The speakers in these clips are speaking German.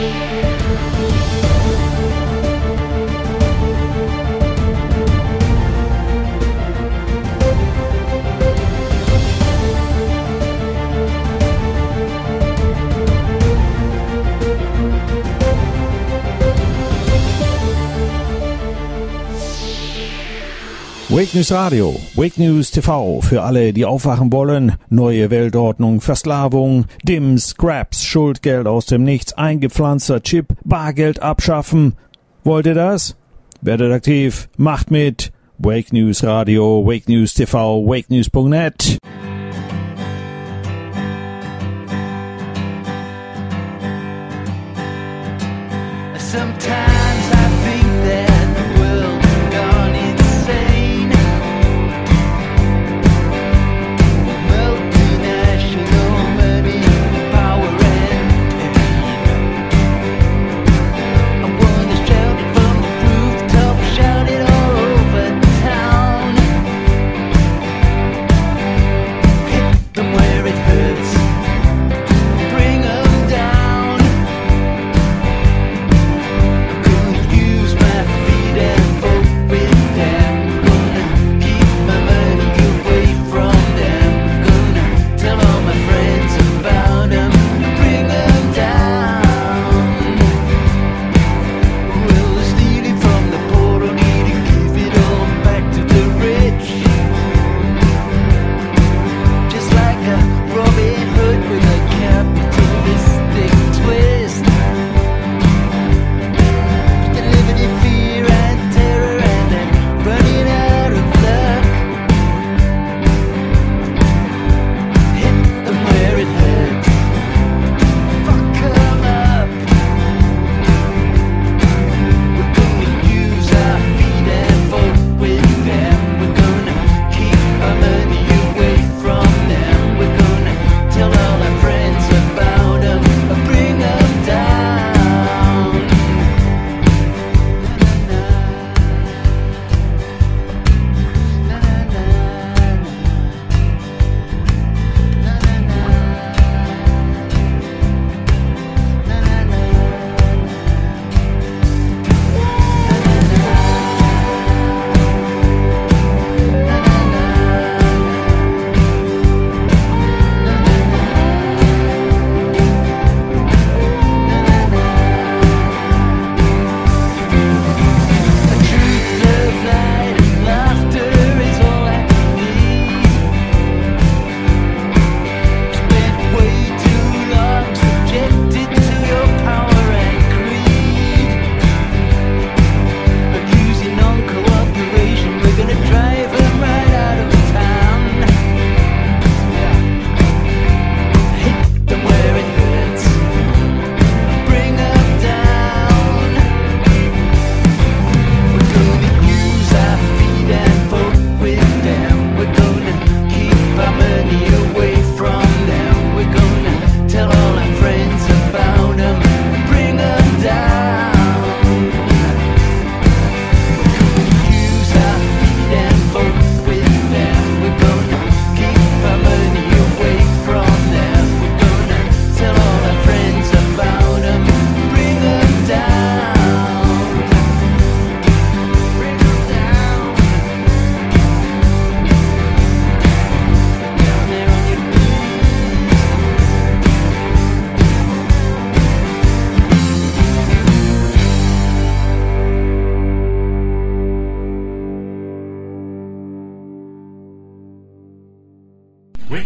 thank you Wake News Radio, Wake News TV für alle, die aufwachen wollen. Neue Weltordnung, Versklavung, DIMS, Scraps, Schuldgeld aus dem Nichts, eingepflanzter Chip, Bargeld abschaffen. Wollt ihr das? Werdet aktiv, macht mit. Wake News Radio, Wake News TV, wakenews.net.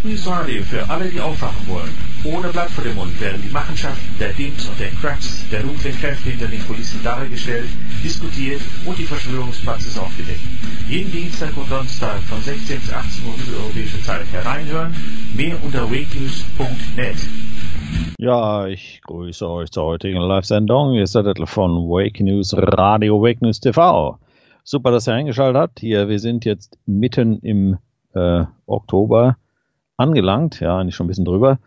Radio für alle, die aufwachen wollen. Ohne Blatt vor dem Mund werden die Machenschaften der Dims und der Cracks, der dunklen Kräfte hinter den Kulissen dargestellt, diskutiert und die Verschwörungspraxis aufgedeckt. Jeden Dienstag und Donnerstag von 16 bis 18 Uhr mitteleuropäische Zeit hereinhören. Mehr unter wakenews.net. Ja, ich grüße euch zur heutigen Live-Sendung. Hier ist der Titel von Wake News Radio, Wake News TV. Super, dass ihr eingeschaltet habt. Hier, wir sind jetzt mitten im äh, Oktober angelangt, ja, eigentlich schon ein bisschen drüber.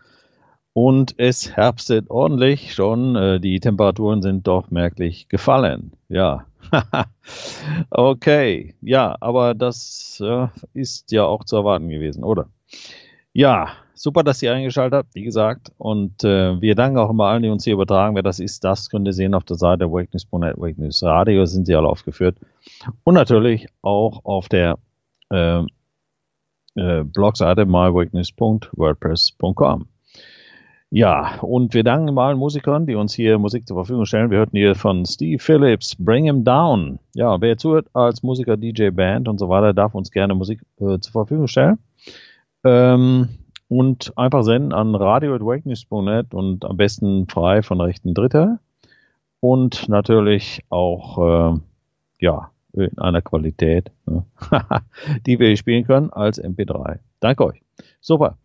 Und es herbstet ordentlich schon. Äh, die Temperaturen sind doch merklich gefallen. Ja. okay. Ja, aber das äh, ist ja auch zu erwarten gewesen, oder? Ja, super, dass ihr eingeschaltet habt, wie gesagt. Und äh, wir danken auch immer allen, die uns hier übertragen. Wer das ist, das könnt ihr sehen auf der Seite wakenews.net, Wakenews Radio, sind sie alle aufgeführt. Und natürlich auch auf der äh, äh, Blogseite mywakenews.wordpress.com. Ja, und wir danken allen Musikern, die uns hier Musik zur Verfügung stellen. Wir hörten hier von Steve Phillips, Bring Him Down. Ja, wer zuhört als Musiker, DJ, Band und so weiter, darf uns gerne Musik äh, zur Verfügung stellen. Ähm, und einfach senden an radio.awakenings.net und am besten frei von rechten Dritter. Und natürlich auch, äh, ja, in einer Qualität, ne? die wir spielen können als MP3. Danke euch. Super.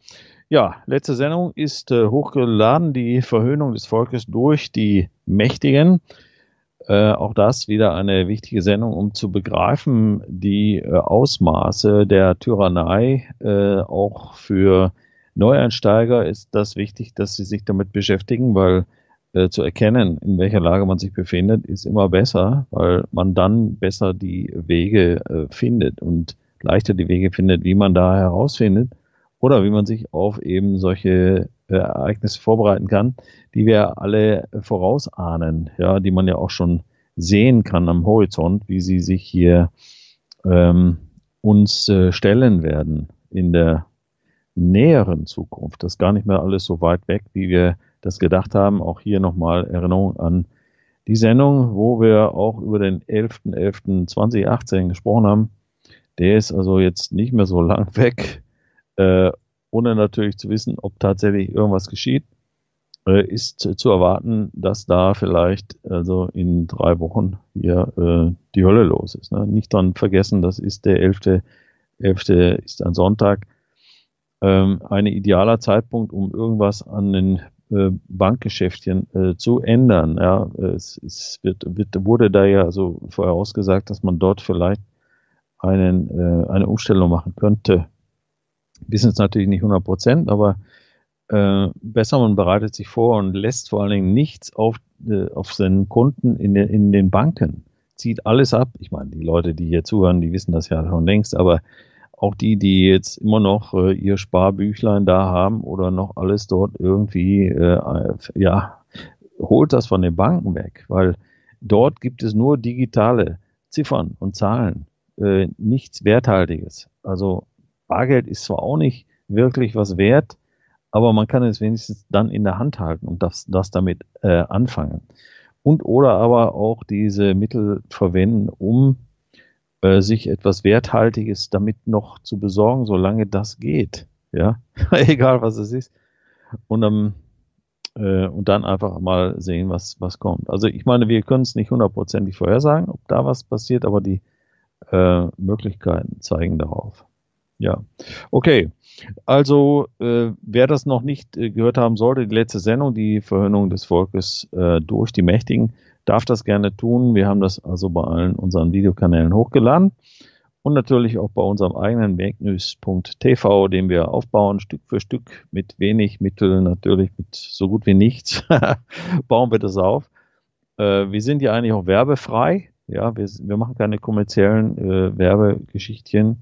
Ja, letzte Sendung ist äh, hochgeladen, die Verhöhnung des Volkes durch die Mächtigen. Äh, auch das wieder eine wichtige Sendung, um zu begreifen, die äh, Ausmaße der Tyrannei. Äh, auch für Neueinsteiger ist das wichtig, dass sie sich damit beschäftigen, weil äh, zu erkennen, in welcher Lage man sich befindet, ist immer besser, weil man dann besser die Wege äh, findet und leichter die Wege findet, wie man da herausfindet oder wie man sich auf eben solche äh, Ereignisse vorbereiten kann, die wir alle vorausahnen, ja, die man ja auch schon sehen kann am Horizont, wie sie sich hier ähm, uns äh, stellen werden in der näheren Zukunft. Das ist gar nicht mehr alles so weit weg, wie wir das gedacht haben. Auch hier nochmal Erinnerung an die Sendung, wo wir auch über den 11.11.2018 gesprochen haben. Der ist also jetzt nicht mehr so lang weg, äh, ohne natürlich zu wissen, ob tatsächlich irgendwas geschieht. Äh, ist zu erwarten, dass da vielleicht also in drei Wochen hier äh, die Hölle los ist. Ne? Nicht dann vergessen, das ist der 11. 11. ist ein Sonntag. Ähm, ein idealer Zeitpunkt, um irgendwas an den Bankgeschäftchen äh, zu ändern. Ja, es, es wird, wird, wurde da ja so vorher ausgesagt, dass man dort vielleicht einen, äh, eine Umstellung machen könnte. Wissen es natürlich nicht 100 Prozent, aber äh, besser man bereitet sich vor und lässt vor allen Dingen nichts auf, äh, auf seinen Kunden in, den, in den Banken. Zieht alles ab. Ich meine, die Leute, die hier zuhören, die wissen das ja schon längst, aber auch die, die jetzt immer noch äh, ihr Sparbüchlein da haben oder noch alles dort irgendwie, äh, ja, holt das von den Banken weg, weil dort gibt es nur digitale Ziffern und Zahlen, äh, nichts Werthaltiges. Also Bargeld ist zwar auch nicht wirklich was wert, aber man kann es wenigstens dann in der Hand halten und das, das damit äh, anfangen. Und oder aber auch diese Mittel verwenden, um äh, sich etwas Werthaltiges damit noch zu besorgen, solange das geht. Ja, egal was es ist. Und dann, äh, und dann einfach mal sehen, was, was kommt. Also ich meine, wir können es nicht hundertprozentig vorhersagen, ob da was passiert, aber die äh, Möglichkeiten zeigen darauf. Ja, okay. Also, äh, wer das noch nicht äh, gehört haben sollte, die letzte Sendung, die Verhöhnung des Volkes äh, durch die Mächtigen, darf das gerne tun. Wir haben das also bei allen unseren Videokanälen hochgeladen und natürlich auch bei unserem eigenen Makenews.tv, den wir aufbauen, Stück für Stück mit wenig Mitteln, natürlich mit so gut wie nichts, bauen wir das auf. Äh, wir sind ja eigentlich auch werbefrei. Ja, wir, wir machen keine kommerziellen äh, Werbegeschichtchen.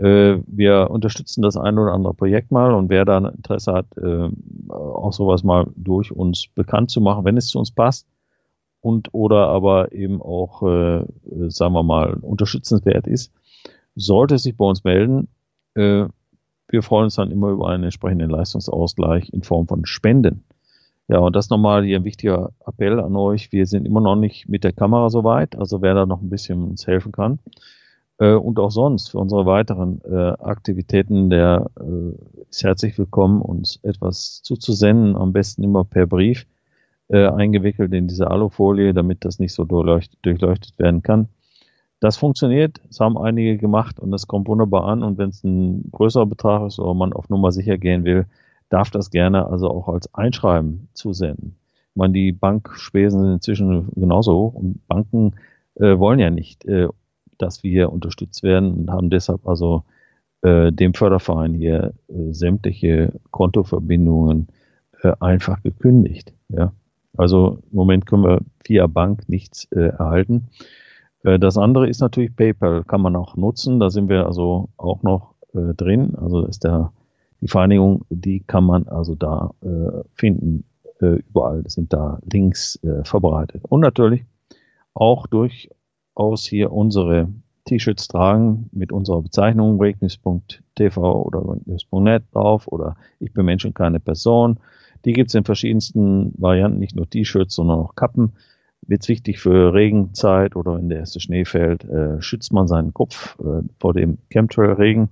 Äh, wir unterstützen das ein oder andere Projekt mal und wer da Interesse hat, äh, auch sowas mal durch uns bekannt zu machen, wenn es zu uns passt, und oder aber eben auch, äh, sagen wir mal, unterstützenswert ist, sollte sich bei uns melden. Wir freuen uns dann immer über einen entsprechenden Leistungsausgleich in Form von Spenden. Ja, und das nochmal hier ein wichtiger Appell an euch. Wir sind immer noch nicht mit der Kamera so weit, also wer da noch ein bisschen uns helfen kann. Äh, und auch sonst für unsere weiteren äh, Aktivitäten, der äh, ist herzlich willkommen, uns etwas zuzusenden, am besten immer per Brief äh, eingewickelt in diese Alufolie, damit das nicht so durchleuchtet, werden kann. Das funktioniert, das haben einige gemacht und das kommt wunderbar an. Und wenn es ein größerer Betrag ist oder man auf Nummer sicher gehen will, darf das gerne also auch als Einschreiben zusenden. Ich meine, die Bankspesen sind inzwischen genauso hoch und Banken äh, wollen ja nicht, äh, dass wir hier unterstützt werden und haben deshalb also äh, dem Förderverein hier äh, sämtliche Kontoverbindungen äh, einfach gekündigt. Ja. Also im Moment können wir via Bank nichts äh, erhalten. Äh, das andere ist natürlich PayPal, kann man auch nutzen. Da sind wir also auch noch äh, drin. Also ist der die Vereinigung, die kann man also da äh, finden. Äh, überall sind da Links äh, verbreitet. Und natürlich auch durchaus hier unsere T-Shirts tragen mit unserer Bezeichnung wakeness.tv oder wakeness.net drauf oder ich bin Mensch und keine Person. Die gibt's in verschiedensten Varianten, nicht nur T-Shirts, sondern auch Kappen. Wird's wichtig für Regenzeit oder wenn der erste Schnee fällt, äh, schützt man seinen Kopf äh, vor dem Chemtrail-Regen.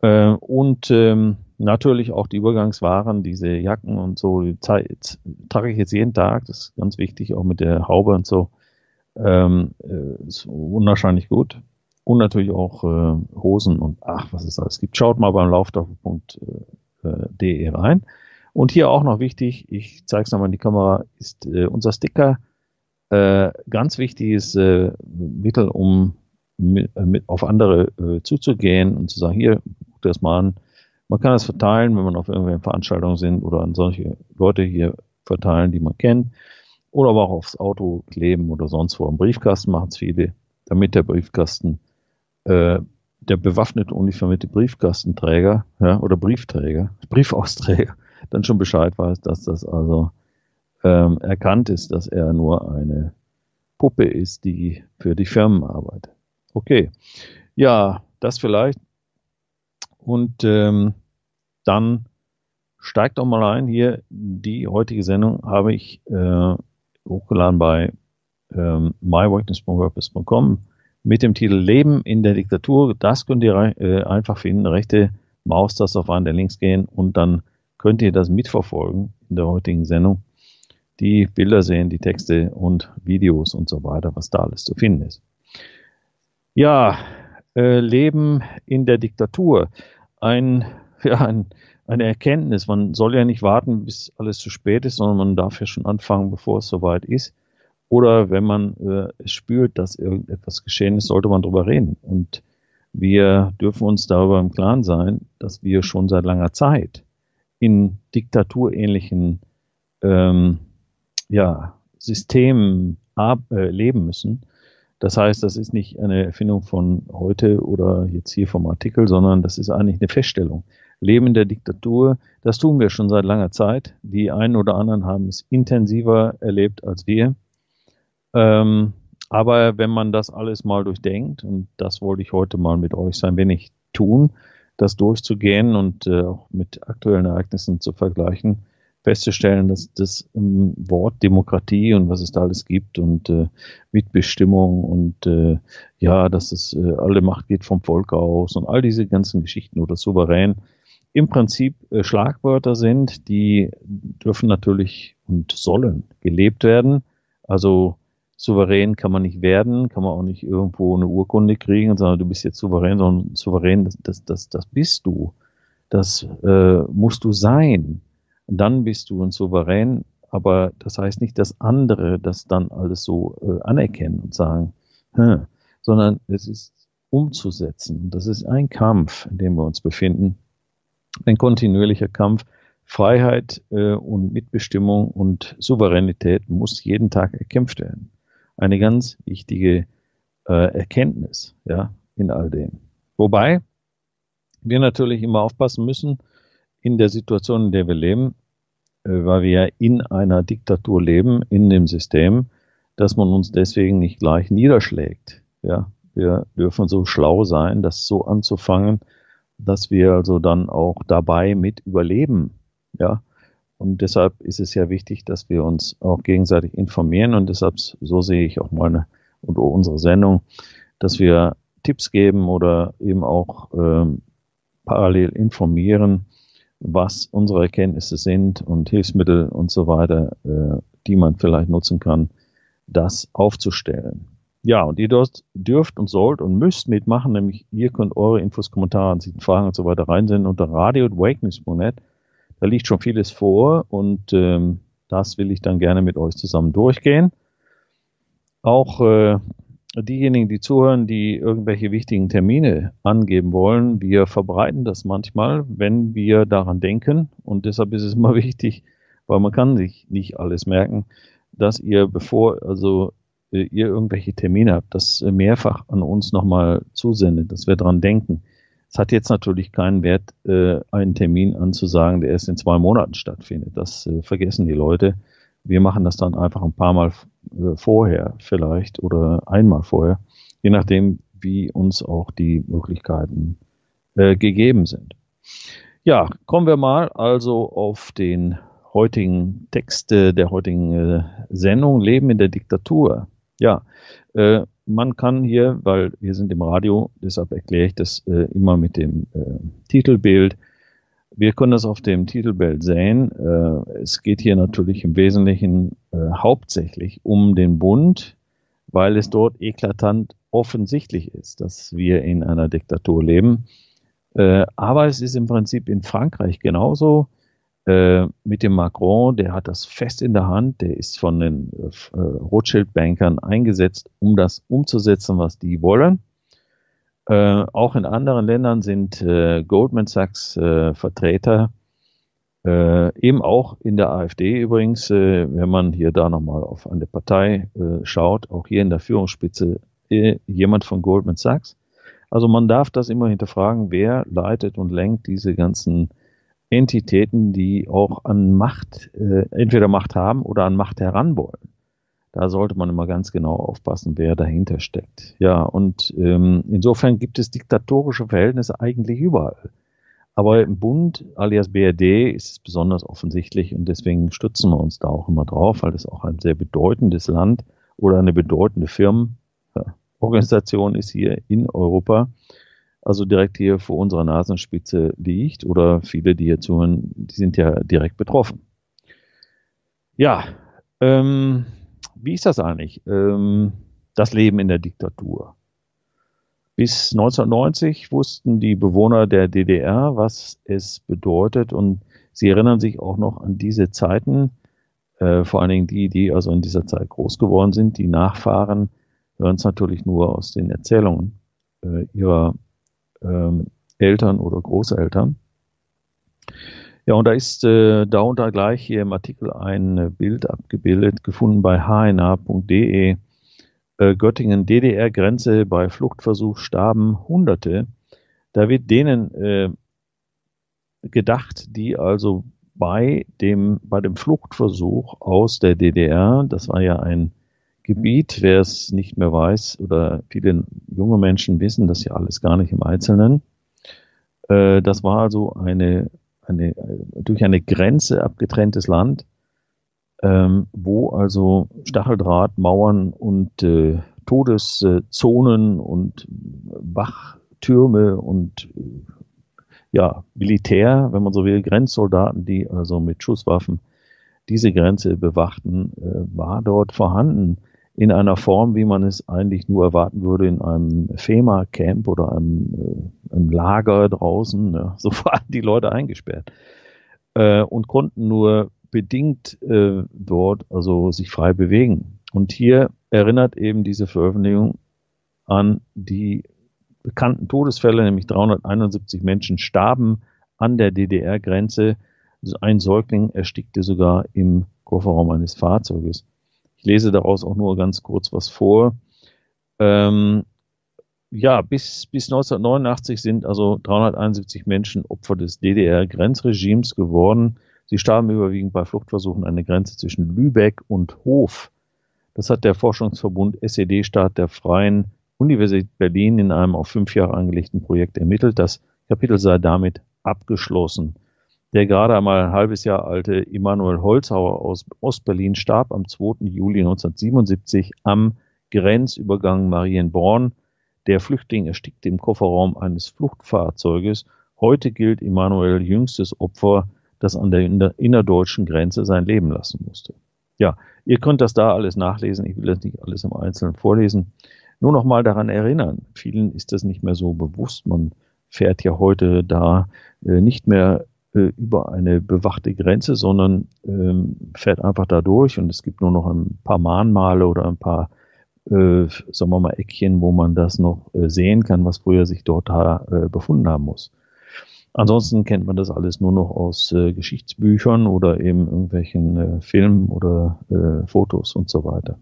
Äh, und ähm, natürlich auch die Übergangswaren, diese Jacken und so, die Zeit, trage ich jetzt jeden Tag, das ist ganz wichtig, auch mit der Haube und so. Ähm, äh, ist unwahrscheinlich gut. Und natürlich auch äh, Hosen und ach, was es alles gibt. Schaut mal beim laufdorf.de rein. Und hier auch noch wichtig, ich zeige es nochmal in die Kamera, ist äh, unser Sticker äh, ganz wichtiges äh, Mittel, um mit, äh, mit auf andere äh, zuzugehen und zu sagen, hier, guck das mal an. Man kann das verteilen, wenn man auf irgendwelchen Veranstaltungen sind oder an solche Leute hier verteilen, die man kennt. Oder aber auch aufs Auto kleben oder sonst wo. Im Briefkasten machen es viele, damit der Briefkasten, äh, der bewaffnete uniformierte Briefkastenträger ja, oder Briefträger, Briefausträger, dann schon Bescheid weiß, dass das also ähm, erkannt ist, dass er nur eine Puppe ist, die für die Firmen arbeitet. Okay, ja, das vielleicht. Und ähm, dann steigt doch mal ein. Hier die heutige Sendung habe ich äh, hochgeladen bei ähm, mywitness.wordpress.com mit dem Titel Leben in der Diktatur. Das könnt ihr äh, einfach finden. Rechte Maustaste auf einen der Links gehen und dann könnt ihr das mitverfolgen in der heutigen Sendung. Die Bilder sehen, die Texte und Videos und so weiter, was da alles zu finden ist. Ja, äh, Leben in der Diktatur. Ein, ja, ein, eine Erkenntnis. Man soll ja nicht warten, bis alles zu spät ist, sondern man darf ja schon anfangen, bevor es soweit ist. Oder wenn man äh, spürt, dass irgendetwas geschehen ist, sollte man darüber reden. Und wir dürfen uns darüber im Klaren sein, dass wir schon seit langer Zeit in diktaturähnlichen ähm, ja, Systemen äh, leben müssen, das heißt, das ist nicht eine Erfindung von heute oder jetzt hier vom Artikel, sondern das ist eigentlich eine Feststellung. Leben der Diktatur, das tun wir schon seit langer Zeit. Die einen oder anderen haben es intensiver erlebt als wir. Ähm, aber wenn man das alles mal durchdenkt, und das wollte ich heute mal mit euch sein wenig tun, das durchzugehen und äh, auch mit aktuellen Ereignissen zu vergleichen, festzustellen, dass das ähm, Wort Demokratie und was es da alles gibt und äh, Mitbestimmung und äh, ja, dass es äh, alle Macht geht vom Volk aus und all diese ganzen Geschichten oder souverän im Prinzip äh, Schlagwörter sind, die dürfen natürlich und sollen gelebt werden. Also souverän kann man nicht werden, kann man auch nicht irgendwo eine Urkunde kriegen und sagen, du bist jetzt souverän, sondern souverän, das, das, das, das bist du. Das äh, musst du sein dann bist du ein Souverän, aber das heißt nicht, dass andere das dann alles so äh, anerkennen und sagen, hm, sondern es ist umzusetzen. Das ist ein Kampf, in dem wir uns befinden. Ein kontinuierlicher Kampf. Freiheit äh, und Mitbestimmung und Souveränität muss jeden Tag erkämpft werden. Eine ganz wichtige äh, Erkenntnis, ja, in all dem. Wobei wir natürlich immer aufpassen müssen, in der Situation, in der wir leben, äh, weil wir ja in einer Diktatur leben, in dem System, dass man uns deswegen nicht gleich niederschlägt. Ja, wir dürfen so schlau sein, das so anzufangen, dass wir also dann auch dabei mit überleben. Ja, und deshalb ist es ja wichtig, dass wir uns auch gegenseitig informieren und deshalb, so sehe ich auch meine und unsere Sendung, dass wir Tipps geben oder eben auch ähm, parallel informieren, was unsere Erkenntnisse sind und Hilfsmittel und so weiter, äh, die man vielleicht nutzen kann, das aufzustellen. Ja, und ihr dort dürft und sollt und müsst mitmachen, nämlich ihr könnt eure Infos, Kommentare, Ansichten, Fragen und so weiter reinsenden unter radio.wakeness.net. Da liegt schon vieles vor und ähm, das will ich dann gerne mit euch zusammen durchgehen. Auch äh, diejenigen, die zuhören, die irgendwelche wichtigen Termine angeben wollen, wir verbreiten das manchmal, wenn wir daran denken. Und deshalb ist es immer wichtig, weil man kann sich nicht alles merken, dass ihr, bevor also äh, ihr irgendwelche Termine habt, das mehrfach an uns nochmal zusendet, dass wir daran denken. Es hat jetzt natürlich keinen Wert, äh, einen Termin anzusagen, der erst in zwei Monaten stattfindet. Das äh, vergessen die Leute. Wir machen das dann einfach ein paar Mal äh, vorher vielleicht oder einmal vorher, je nachdem, wie uns auch die Möglichkeiten äh, gegeben sind. Ja, kommen wir mal also auf den heutigen Text äh, der heutigen äh, Sendung Leben in der Diktatur. Ja, äh, man kann hier, weil wir sind im Radio, deshalb erkläre ich das äh, immer mit dem Titelbild. Wir können das auf dem Titelbild sehen. Äh, es geht hier natürlich im Wesentlichen äh, hauptsächlich um den Bund, weil es dort eklatant offensichtlich ist, dass wir in einer Diktatur leben. Äh, aber es ist im Prinzip in Frankreich genauso. Mit dem Macron, der hat das fest in der Hand, der ist von den Rothschild-Bankern eingesetzt, um das umzusetzen, was die wollen. Äh, auch in anderen Ländern sind äh, Goldman Sachs äh, Vertreter, eben auch in der AfD übrigens, wenn man hier da nochmal auf eine Partei schaut, auch hier in der Führungsspitze jemand von Goldman Sachs. Also man darf das immer hinterfragen, wer leitet und lenkt diese ganzen Entitäten, die auch an Macht, äh, entweder Macht haben oder an Macht heranwollen. Da sollte man immer ganz genau aufpassen, wer dahinter steckt. Ja, und ähm, insofern gibt es diktatorische Verhältnisse eigentlich überall. Aber im Bund alias BRD ist es besonders offensichtlich und deswegen stützen wir uns da auch immer drauf, weil es auch ein sehr bedeutendes Land oder eine bedeutende Firmenorganisation ist hier in Europa also direkt hier vor unserer Nasenspitze liegt oder viele, die hier zuhören, die sind ja direkt betroffen. Ja, ähm, wie ist das eigentlich? Ähm, das Leben in der Diktatur. Bis 1990 wussten die Bewohner der DDR, was es bedeutet und sie erinnern sich auch noch an diese Zeiten, äh, vor allen Dingen die, die also in dieser Zeit groß geworden sind. Die Nachfahren hören es natürlich nur aus den Erzählungen äh, ihrer ähm, Eltern oder Großeltern. Ja, und da ist äh, darunter gleich hier im Artikel ein äh, Bild abgebildet, gefunden bei hna.de. Äh, Göttingen DDR-Grenze bei Fluchtversuch starben Hunderte. Da wird denen äh, gedacht, die also bei dem, bei dem Fluchtversuch aus der DDR, das war ja ein Gebiet, wer es nicht mehr weiß, oder viele junge Menschen wissen das ja alles gar nicht im Einzelnen. Äh, das war also eine, eine, durch eine Grenze abgetrenntes Land, ähm, wo also Stacheldraht, Mauern und äh, Todeszonen und Wachtürme und ja, Militär, wenn man so will, Grenzsoldaten, die also mit Schusswaffen diese Grenze bewachten, äh, war dort vorhanden in einer Form, wie man es eigentlich nur erwarten würde in einem FEMA-Camp oder einem, äh, einem, Lager draußen. Ne? So waren die Leute eingesperrt äh, und konnten nur bedingt äh, dort also sich frei bewegen. Und hier erinnert eben diese Veröffentlichung an die bekannten Todesfälle, nämlich 371 Menschen starben an der DDR-Grenze. Ein Säugling erstickte sogar im Kofferraum eines Fahrzeuges. Ich lese daraus auch nur ganz kurz was vor. Ähm, ja, bis, bis 1989 sind also 371 Menschen Opfer des DDR-Grenzregimes geworden. Sie starben überwiegend bei Fluchtversuchen an der Grenze zwischen Lübeck und Hof. Das hat der Forschungsverbund SED-Staat der Freien Universität Berlin in einem auf fünf Jahre angelegten Projekt ermittelt. Das Kapitel sei damit abgeschlossen. Der gerade einmal ein halbes Jahr alte Immanuel Holzhauer aus Ostberlin starb am 2. Juli 1977 am Grenzübergang Marienborn. Der Flüchtling erstickte im Kofferraum eines Fluchtfahrzeuges. Heute gilt Immanuel jüngstes Opfer, das an der innerdeutschen Grenze sein Leben lassen musste. Ja, ihr könnt das da alles nachlesen. Ich will das nicht alles im Einzelnen vorlesen. Nur noch mal daran erinnern. Vielen ist das nicht mehr so bewusst. Man fährt ja heute da äh, nicht mehr äh, über eine bewachte Grenze, sondern ähm, fährt einfach da durch und es gibt nur noch ein paar Mahnmale oder ein paar, äh, sagen wir mal, Eckchen, wo man das noch äh, sehen kann, was früher sich dort da äh, befunden haben muss. Ansonsten kennt man das alles nur noch aus äh, Geschichtsbüchern oder eben irgendwelchen äh, Filmen oder Fotos und so weiter.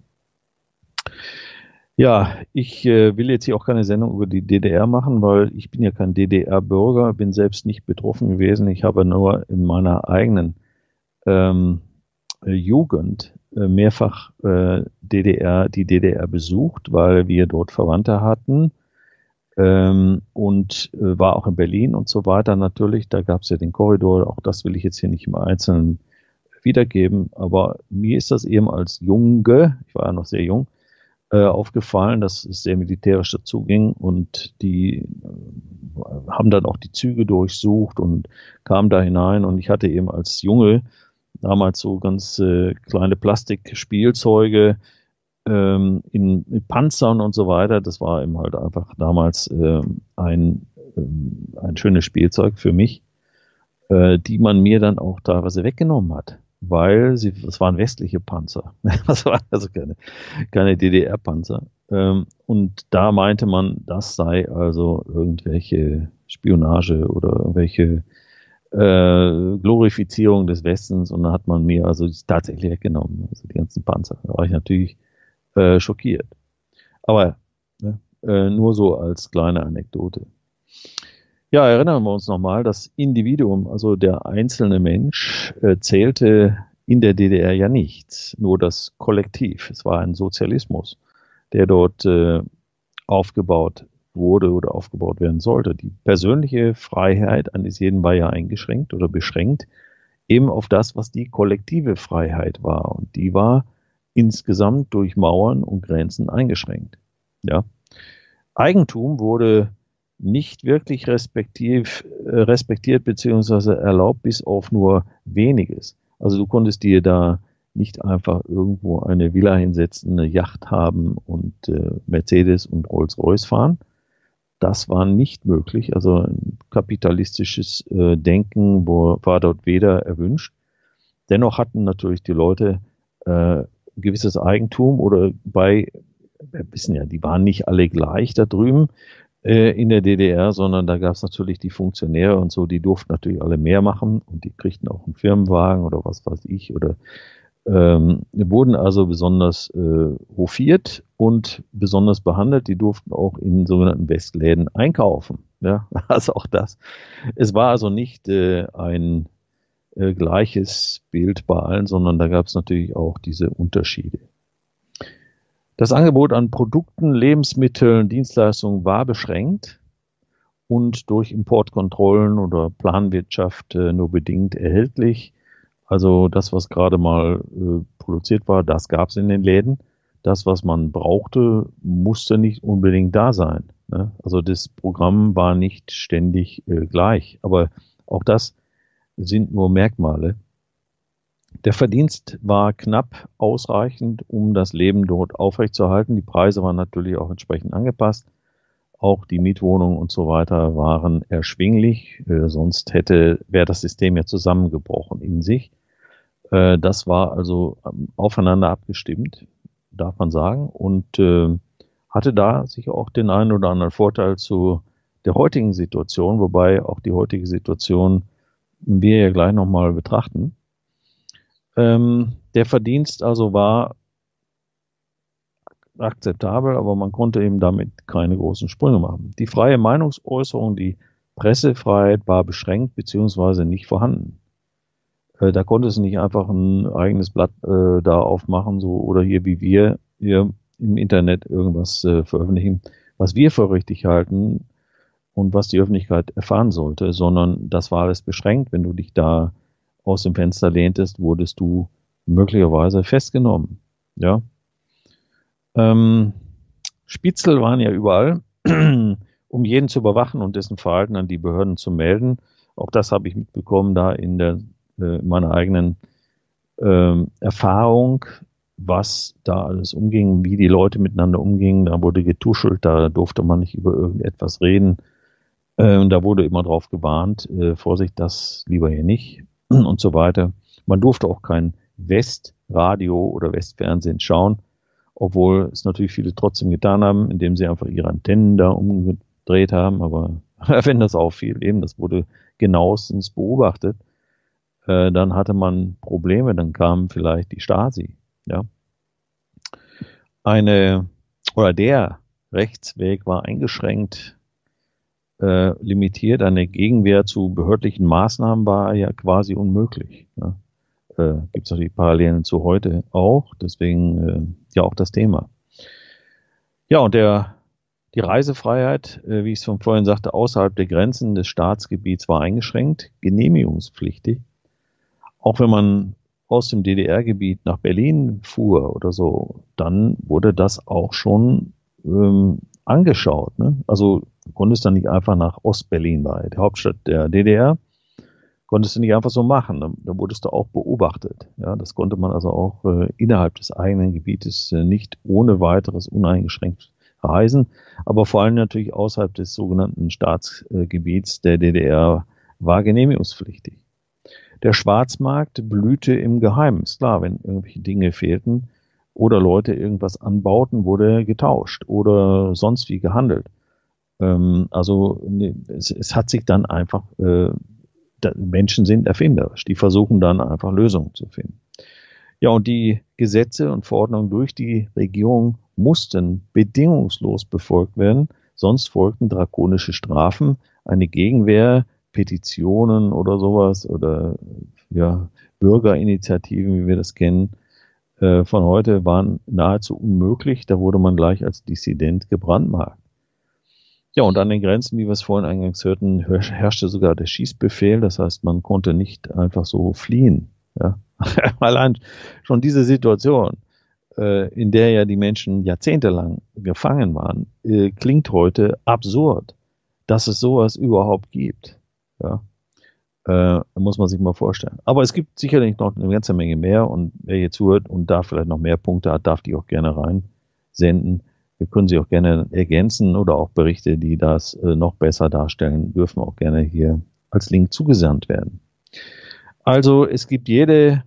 Ja, ich äh, will jetzt hier auch keine Sendung über die DDR machen, weil ich bin ja kein DDR-Bürger, bin selbst nicht betroffen gewesen. Ich habe nur in meiner eigenen ähm, Jugend äh, mehrfach äh, DDR, die DDR besucht, weil wir dort Verwandte hatten ähm, und äh, war auch in Berlin und so weiter natürlich. Da gab es ja den Korridor, auch das will ich jetzt hier nicht im Einzelnen wiedergeben, aber mir ist das eben als Junge, ich war ja noch sehr jung, äh, aufgefallen, dass es sehr militärisch dazuging und die äh, haben dann auch die Züge durchsucht und kamen da hinein und ich hatte eben als Junge damals so ganz äh, kleine Plastikspielzeuge ähm, in, in Panzern und so weiter. Das war eben halt einfach damals äh, ein, äh, ein schönes Spielzeug für mich, äh, die man mir dann auch teilweise weggenommen hat weil sie, es waren westliche Panzer. Das waren also keine, keine DDR-Panzer. Ähm, und da meinte man, das sei also irgendwelche Spionage oder irgendwelche äh, Glorifizierung des Westens und da hat man mir also tatsächlich weggenommen, also die ganzen Panzer. Da war ich natürlich äh, schockiert. Aber ne, äh, nur so als kleine Anekdote. Ja, erinnern wir uns nochmal, das Individuum, also der einzelne Mensch, äh, zählte in der DDR ja nichts, nur das Kollektiv. Es war ein Sozialismus, der dort äh, aufgebaut wurde oder aufgebaut werden sollte. Die persönliche Freiheit eines jeden war ja eingeschränkt oder beschränkt eben auf das, was die kollektive Freiheit war. Und die war insgesamt durch Mauern und Grenzen eingeschränkt. Ja. Eigentum wurde nicht wirklich respektiv, äh, respektiert bzw. erlaubt, bis auf nur weniges. Also du konntest dir da nicht einfach irgendwo eine Villa hinsetzen, eine Yacht haben und äh, Mercedes und Rolls-Royce fahren. Das war nicht möglich. Also ein kapitalistisches äh, Denken wo, war dort weder erwünscht. Dennoch hatten natürlich die Leute äh, gewisses Eigentum oder bei, wir wissen ja, die waren nicht alle gleich da drüben äh, in der DDR, sondern da gab es natürlich die Funktionäre und so, die durften natürlich alle mehr machen und die kriegten auch einen Firmenwagen oder was weiß ich oder ähm, wurden also besonders äh, hofiert und besonders behandelt. Die durften auch in sogenannten Westläden einkaufen. Ja, also auch das. Es war also nicht äh, ein äh, gleiches Bild bei allen, sondern da gab es natürlich auch diese Unterschiede. Das Angebot an Produkten, Lebensmitteln, Dienstleistungen war beschränkt und durch Importkontrollen oder Planwirtschaft äh, nur bedingt erhältlich. Also das, was gerade mal äh, produziert war, das gab es in den Läden. Das, was man brauchte, musste nicht unbedingt da sein. Ne? Also das Programm war nicht ständig äh, gleich. Aber auch das sind nur Merkmale. Der Verdienst war knapp ausreichend, um das Leben dort aufrechtzuerhalten. Die Preise waren natürlich auch entsprechend angepasst. Auch die Mietwohnungen und so weiter waren erschwinglich. Äh, sonst hätte, wäre das System ja zusammengebrochen in sich. Äh, das war also ähm, aufeinander abgestimmt, darf man sagen, und äh, hatte da sicher auch den einen oder anderen Vorteil zu der heutigen Situation, wobei auch die heutige Situation wir ja gleich nochmal betrachten. Ähm, der Verdienst also war akzeptabel, aber man konnte eben damit keine großen Sprünge machen. Die freie Meinungsäußerung, die Pressefreiheit war beschränkt beziehungsweise nicht vorhanden. Äh, da konnte es nicht einfach ein eigenes Blatt äh, da aufmachen, so oder hier wie wir hier im Internet irgendwas äh, veröffentlichen, was wir für richtig halten und was die Öffentlichkeit erfahren sollte, sondern das war alles beschränkt. Wenn du dich da aus dem Fenster lehntest, wurdest du möglicherweise festgenommen. Ja. Ähm, Spitzel waren ja überall, um jeden zu überwachen und dessen Verhalten an die Behörden zu melden. Auch das habe ich mitbekommen da in der äh, meiner eigenen äh, Erfahrung, was da alles umging, wie die Leute miteinander umgingen. Da wurde getuschelt, da durfte man nicht über irgendetwas reden. Äh, und da wurde immer drauf gewarnt, äh, Vorsicht, das lieber hier nicht. Und so weiter. Man durfte auch kein Westradio oder Westfernsehen schauen, obwohl es natürlich viele trotzdem getan haben, indem sie einfach ihre Antennen da umgedreht haben. Aber wenn das auffiel, eben, das wurde genauestens beobachtet, äh, dann hatte man Probleme, dann kam vielleicht die Stasi. Ja. Eine oder der Rechtsweg war eingeschränkt, äh, limitiert. Eine Gegenwehr zu behördlichen Maßnahmen war ja quasi unmöglich. Ja. Äh, Gibt es die Parallelen zu heute auch, deswegen äh, ja auch das Thema. Ja, und der, die Reisefreiheit, äh, wie ich es von vorhin sagte, außerhalb der Grenzen des Staatsgebiets war eingeschränkt, genehmigungspflichtig. Auch wenn man aus dem DDR-Gebiet nach Berlin fuhr oder so, dann wurde das auch schon ähm, angeschaut. Ne? Also konntest dann nicht einfach nach Ostberlin bei, der Hauptstadt der DDR, konntest du nicht einfach so machen. Da, da wurdest du auch beobachtet. Ja, das konnte man also auch äh, innerhalb des eigenen Gebietes äh, nicht ohne weiteres uneingeschränkt reisen, aber vor allem natürlich außerhalb des sogenannten Staatsgebiets der DDR war genehmigungspflichtig. Der Schwarzmarkt blühte im Geheimen. Ist klar, wenn irgendwelche Dinge fehlten oder Leute irgendwas anbauten, wurde getauscht oder sonst wie gehandelt. Ähm, also ne, es, es, hat sich dann einfach äh, Menschen sind erfinderisch. Die versuchen dann einfach Lösungen zu finden. Ja, und die Gesetze und Verordnungen durch die Regierung mussten bedingungslos befolgt werden, sonst folgten drakonische Strafen, eine Gegenwehr, Petitionen oder sowas oder ja, Bürgerinitiativen, wie wir das kennen, äh, von heute waren nahezu unmöglich. Da wurde man gleich als Dissident gebrandmarkt. Ja, und an den Grenzen, wie wir es vorhin eingangs hörten, herrschte sogar der Schießbefehl. Das heißt, man konnte nicht einfach so fliehen. Ja. Allein schon diese Situation, äh, in der ja die Menschen jahrzehntelang gefangen waren, äh, klingt heute absurd, dass es sowas überhaupt gibt. Ja. Äh, muss man sich mal vorstellen. Aber es gibt sicherlich noch eine ganze Menge mehr und wer hier zuhört und da vielleicht noch mehr Punkte hat, darf die auch gerne reinsenden. Wir können sie auch gerne ergänzen oder auch Berichte, die das äh, noch besser darstellen, dürfen auch gerne hier als Link zugesandt werden. Also es gibt jede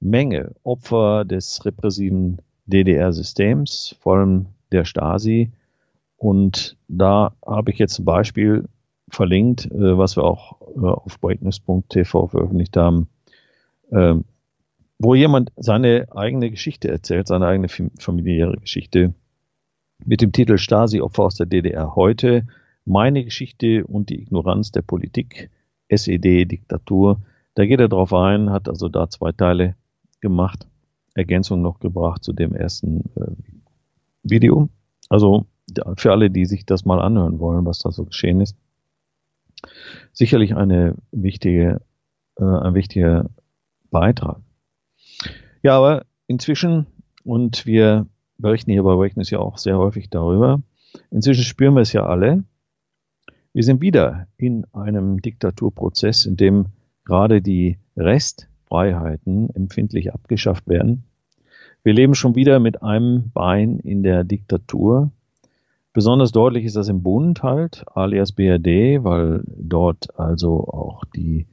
Menge Opfer des repressiven DDR-Systems, vor allem der Stasi. Und da habe ich jetzt ein Beispiel verlinkt, äh, was wir auch äh, auf breaknews.tv veröffentlicht haben, äh, wo jemand seine eigene Geschichte erzählt, seine eigene familiäre Geschichte mit dem Titel Stasi-Opfer aus der DDR heute, meine Geschichte und die Ignoranz der Politik, SED-Diktatur. Da geht er drauf ein, hat also da zwei Teile gemacht, Ergänzung noch gebracht zu dem ersten äh, Video. Also für alle, die sich das mal anhören wollen, was da so geschehen ist. Sicherlich eine wichtige, äh, ein wichtiger Beitrag. Ja, aber inzwischen, und wir berichten hier bei Awakeness ja auch sehr häufig darüber. Inzwischen spüren wir es ja alle. Wir sind wieder in einem Diktaturprozess, in dem gerade die Restfreiheiten empfindlich abgeschafft werden. Wir leben schon wieder mit einem Bein in der Diktatur. Besonders deutlich ist das im Bund halt, alias BRD, weil dort also auch die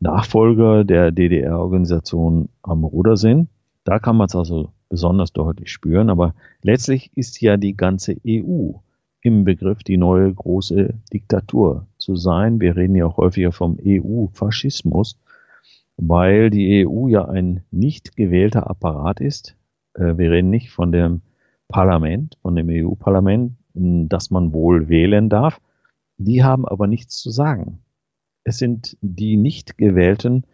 Nachfolger der DDR-Organisation am Ruder sind. Da kann man es also besonders deutlich spüren. Aber letztlich ist ja die ganze EU im Begriff, die neue große Diktatur zu sein. Wir reden ja auch häufiger vom EU-Faschismus, weil die EU ja ein nicht gewählter Apparat ist. Äh, wir reden nicht von dem Parlament, von dem EU-Parlament, das man wohl wählen darf. Die haben aber nichts zu sagen. Es sind die nicht gewählten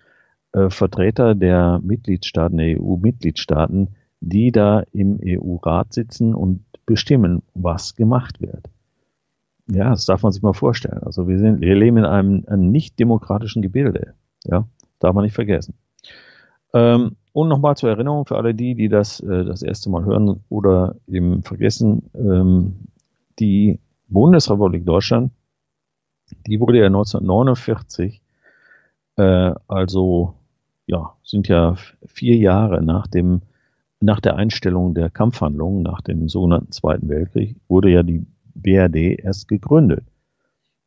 äh, Vertreter der Mitgliedstaaten, der EU-Mitgliedstaaten, die da im EU-Rat sitzen und bestimmen, was gemacht wird. Ja, das darf man sich mal vorstellen. Also wir, sind, wir leben in einem, einem nicht demokratischen Gebilde. Ja, darf man nicht vergessen. Ähm, und nochmal zur Erinnerung für alle die, die das äh, das erste Mal hören oder eben vergessen, ähm, die Bundesrepublik Deutschland, die wurde ja 1949, äh, also ja, sind ja vier Jahre nach dem nach der Einstellung der Kampfhandlungen nach dem sogenannten Zweiten Weltkrieg wurde ja die BRD erst gegründet.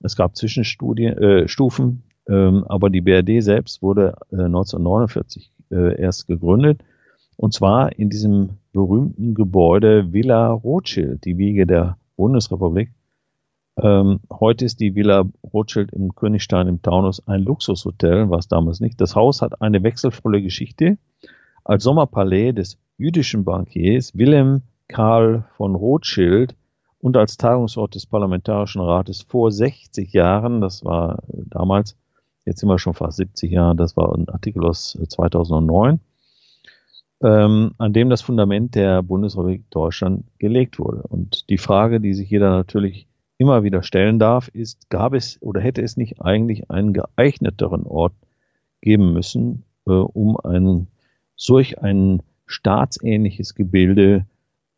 Es gab Zwischenstufen, äh, ähm, aber die BRD selbst wurde äh, 1949 äh, erst gegründet. Und zwar in diesem berühmten Gebäude Villa Rothschild, die Wiege der Bundesrepublik. Ähm, heute ist die Villa Rothschild im Königstein im Taunus ein Luxushotel, was damals nicht. Das Haus hat eine wechselvolle Geschichte. Als Sommerpalais des jüdischen Bankiers Wilhelm Karl von Rothschild und als Tagungsort des Parlamentarischen Rates vor 60 Jahren, das war damals, jetzt sind wir schon fast 70 Jahre, das war ein Artikel aus 2009, ähm, an dem das Fundament der Bundesrepublik Deutschland gelegt wurde. Und die Frage, die sich jeder natürlich immer wieder stellen darf, ist, gab es oder hätte es nicht eigentlich einen geeigneteren Ort geben müssen, äh, um ein solch ein staatsähnliches Gebilde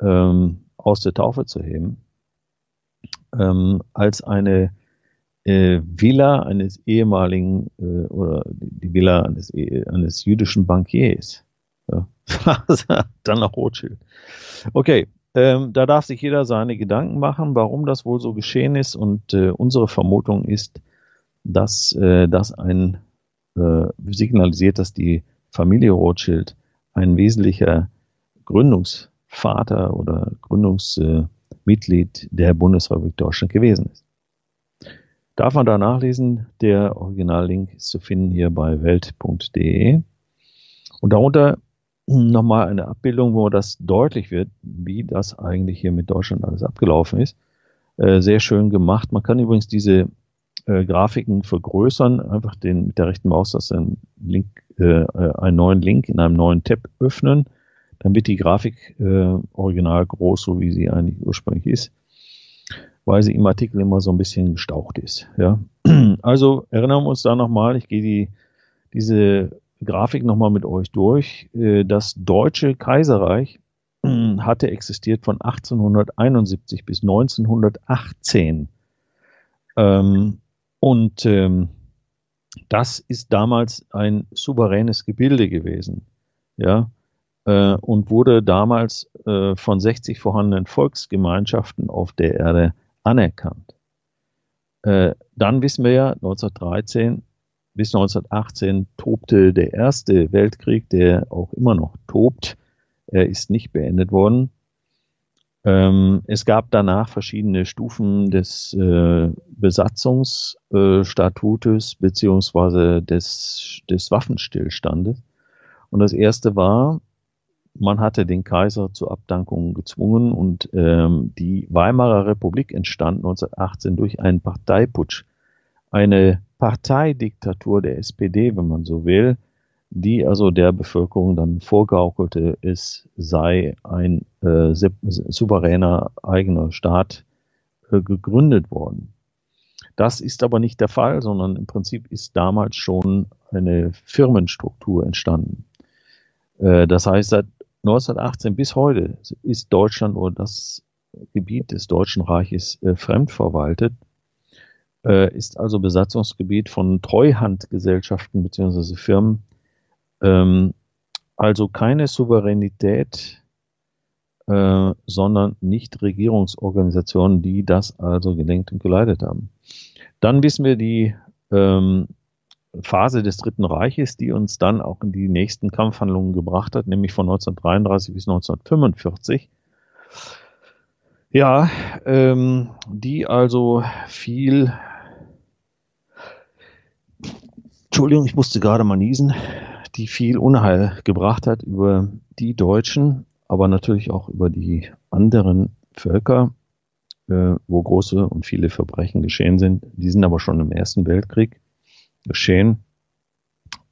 ähm, aus der Taufe zu heben, ähm, als eine äh, Villa eines ehemaligen äh, oder die Villa eines, eines jüdischen Bankiers. Dann nach Rothschild. Okay, ähm, da darf sich jeder seine Gedanken machen, warum das wohl so geschehen ist. Und äh, unsere Vermutung ist, dass äh, das ein äh, signalisiert, dass die Familie Rothschild ein wesentlicher Gründungsvater oder Gründungsmitglied der Bundesrepublik Deutschland gewesen ist. Darf man da nachlesen? Der Originallink ist zu finden hier bei welt.de. Und darunter nochmal eine Abbildung, wo das deutlich wird, wie das eigentlich hier mit Deutschland alles abgelaufen ist. Äh, sehr schön gemacht. Man kann übrigens diese äh, Grafiken vergrößern, einfach den mit der rechten Maustaste einen Link, äh, äh, einen neuen Link in einem neuen Tab öffnen. Dann wird die Grafik äh, original groß, so wie sie eigentlich ursprünglich ist, weil sie im Artikel immer so ein bisschen gestaucht ist. Ja, also erinnern wir uns da nochmal. Ich gehe die diese Grafik nochmal mit euch durch. Äh, das Deutsche Kaiserreich äh, hatte existiert von 1871 bis 1918. Ähm, und ähm, das ist damals ein souveränes Gebilde gewesen. Ja, äh, und wurde damals von 60 vorhandenen Volksgemeinschaften auf der Erde anerkannt. dann wissen wir ja, 1913 bis 1918 tobte der Erste Weltkrieg, der auch immer noch tobt. Er ist nicht beendet worden. Ähm, es gab danach verschiedene Stufen des äh, Besatzungsstatutes äh, beziehungsweise des, des Waffenstillstandes. Und das erste war, man hatte den Kaiser zur Abdankung gezwungen und ähm, die Weimarer Republik entstand 1918 durch einen Parteiputsch. Eine Parteidiktatur der SPD, wenn man so will, die also der Bevölkerung dann vorgaukelte, es sei ein äh, souveräner eigener Staat äh, gegründet worden. Das ist aber nicht der Fall, sondern im Prinzip ist damals schon eine Firmenstruktur entstanden. Äh, das heißt, seit 1918 bis heute ist Deutschland oder das Gebiet des Deutschen Reiches äh, fremdverwaltet äh, ist also Besatzungsgebiet von Treuhandgesellschaften bzw. Firmen, ähm, also keine Souveränität, äh, sondern nicht Regierungsorganisationen, die das also gelenkt und geleitet haben. Dann wissen wir die ähm, Phase des Dritten Reiches, die uns dann auch in die nächsten Kampfhandlungen gebracht hat, nämlich von 1933 bis 1945. Ja, ähm, die also viel Entschuldigung, ich musste gerade mal niesen, die viel Unheil gebracht hat über die Deutschen, aber natürlich auch über die anderen Völker, äh, wo große und viele Verbrechen geschehen sind. Die sind aber schon im Ersten Weltkrieg geschehen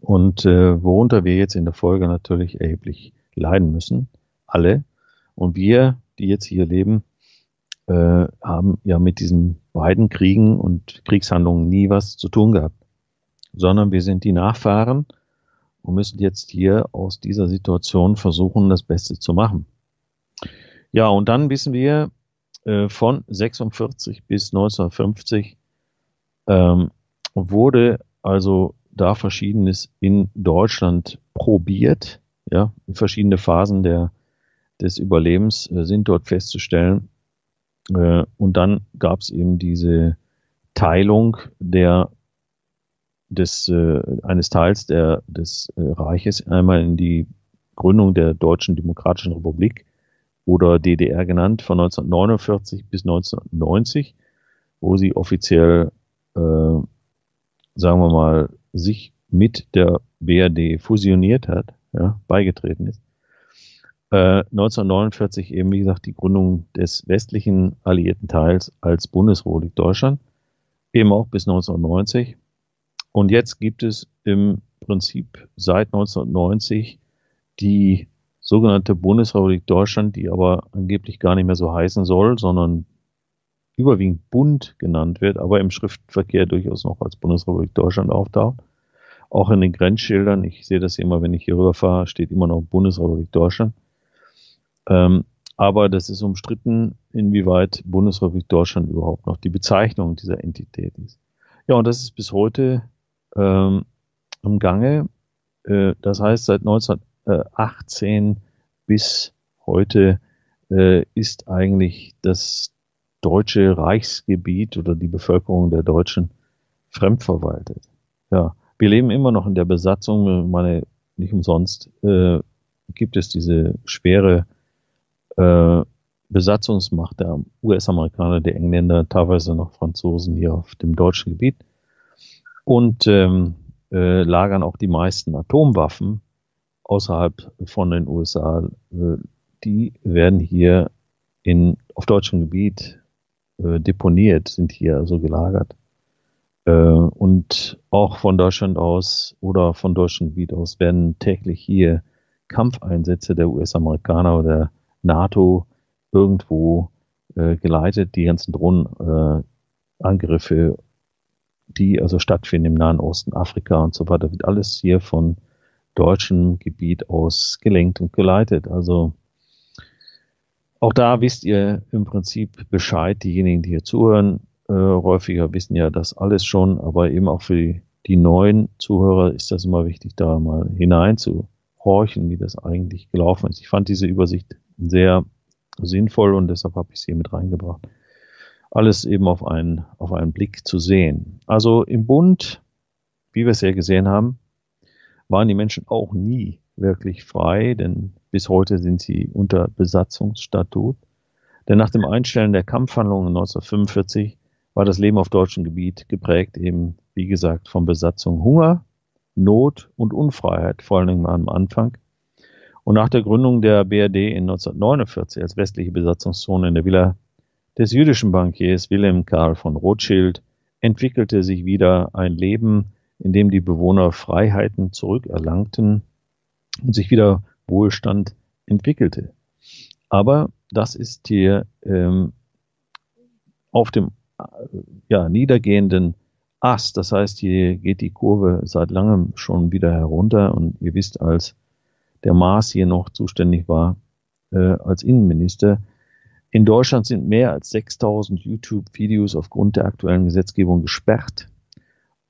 und äh, worunter wir jetzt in der Folge natürlich erheblich leiden müssen, alle. Und wir, die jetzt hier leben, äh, haben ja mit diesen beiden Kriegen und Kriegshandlungen nie was zu tun gehabt sondern wir sind die Nachfahren und müssen jetzt hier aus dieser Situation versuchen, das Beste zu machen. Ja, und dann wissen wir, äh, von 46 bis 1950 ähm, wurde also da Verschiedenes in Deutschland probiert, ja, verschiedene Phasen der, des Überlebens äh, sind dort festzustellen. Äh, und dann gab es eben diese Teilung der des, äh, eines Teils der, des äh, Reiches einmal in die Gründung der Deutschen Demokratischen Republik oder DDR genannt von 1949 bis 1990, wo sie offiziell, äh, sagen wir mal, sich mit der BRD fusioniert hat, ja, beigetreten ist. Äh, 1949 eben, wie gesagt, die Gründung des westlichen alliierten Teils als Bundesrepublik Deutschland, eben auch bis 1990. Und jetzt gibt es im Prinzip seit 1990 die sogenannte Bundesrepublik Deutschland, die aber angeblich gar nicht mehr so heißen soll, sondern überwiegend Bund genannt wird, aber im Schriftverkehr durchaus noch als Bundesrepublik Deutschland auftaucht. Auch in den Grenzschildern, ich sehe das immer, wenn ich hier rüberfahre, steht immer noch Bundesrepublik Deutschland. Ähm, aber das ist umstritten, inwieweit Bundesrepublik Deutschland überhaupt noch die Bezeichnung dieser Entität ist. Ja, und das ist bis heute ähm, im Gange. Äh, das heißt, seit 1918 bis heute äh, ist eigentlich das deutsche Reichsgebiet oder die Bevölkerung der Deutschen fremdverwaltet. Ja, wir leben immer noch in der Besatzung. Meine, nicht umsonst äh, gibt es diese schwere äh, Besatzungsmacht der US-Amerikaner, der Engländer, teilweise noch Franzosen hier auf dem deutschen Gebiet und ähm, äh, lagern auch die meisten Atomwaffen außerhalb von den USA. Äh, die werden hier in, auf deutschem Gebiet äh, deponiert, sind hier also gelagert. Äh, und auch von Deutschland aus oder von deutschem Gebiet aus werden täglich hier Kampfeinsätze der US-Amerikaner oder NATO irgendwo äh, geleitet, die ganzen Drohnenangriffe, die also stattfinden im Nahen Osten, Afrika und so weiter, wird alles hier von deutschem Gebiet aus gelenkt und geleitet. Also auch da wisst ihr im Prinzip Bescheid. Diejenigen, die hier zuhören, äh, häufiger wissen ja das alles schon, aber eben auch für die, die neuen Zuhörer ist das immer wichtig, da mal hineinzuhorchen, wie das eigentlich gelaufen ist. Ich fand diese Übersicht sehr sinnvoll und deshalb habe ich sie hier mit reingebracht. Alles eben auf einen, auf einen Blick zu sehen. Also im Bund, wie wir es ja gesehen haben, waren die Menschen auch nie wirklich frei, denn bis heute sind sie unter Besatzungsstatut. Denn nach dem Einstellen der Kampfhandlungen 1945 war das Leben auf deutschem Gebiet geprägt eben, wie gesagt, von Besatzung, Hunger, Not und Unfreiheit, vor allen Dingen am Anfang. Und nach der Gründung der BRD in 1949 als westliche Besatzungszone in der Villa des jüdischen Bankiers Wilhelm Karl von Rothschild entwickelte sich wieder ein Leben, in dem die Bewohner Freiheiten zurückerlangten und sich wieder Wohlstand entwickelte. Aber das ist hier ähm, auf dem äh, ja, niedergehenden Ast. Das heißt, hier geht die Kurve seit langem schon wieder herunter. Und ihr wisst, als der Maas hier noch zuständig war äh, als Innenminister, in Deutschland sind mehr als 6000 YouTube-Videos aufgrund der aktuellen Gesetzgebung gesperrt.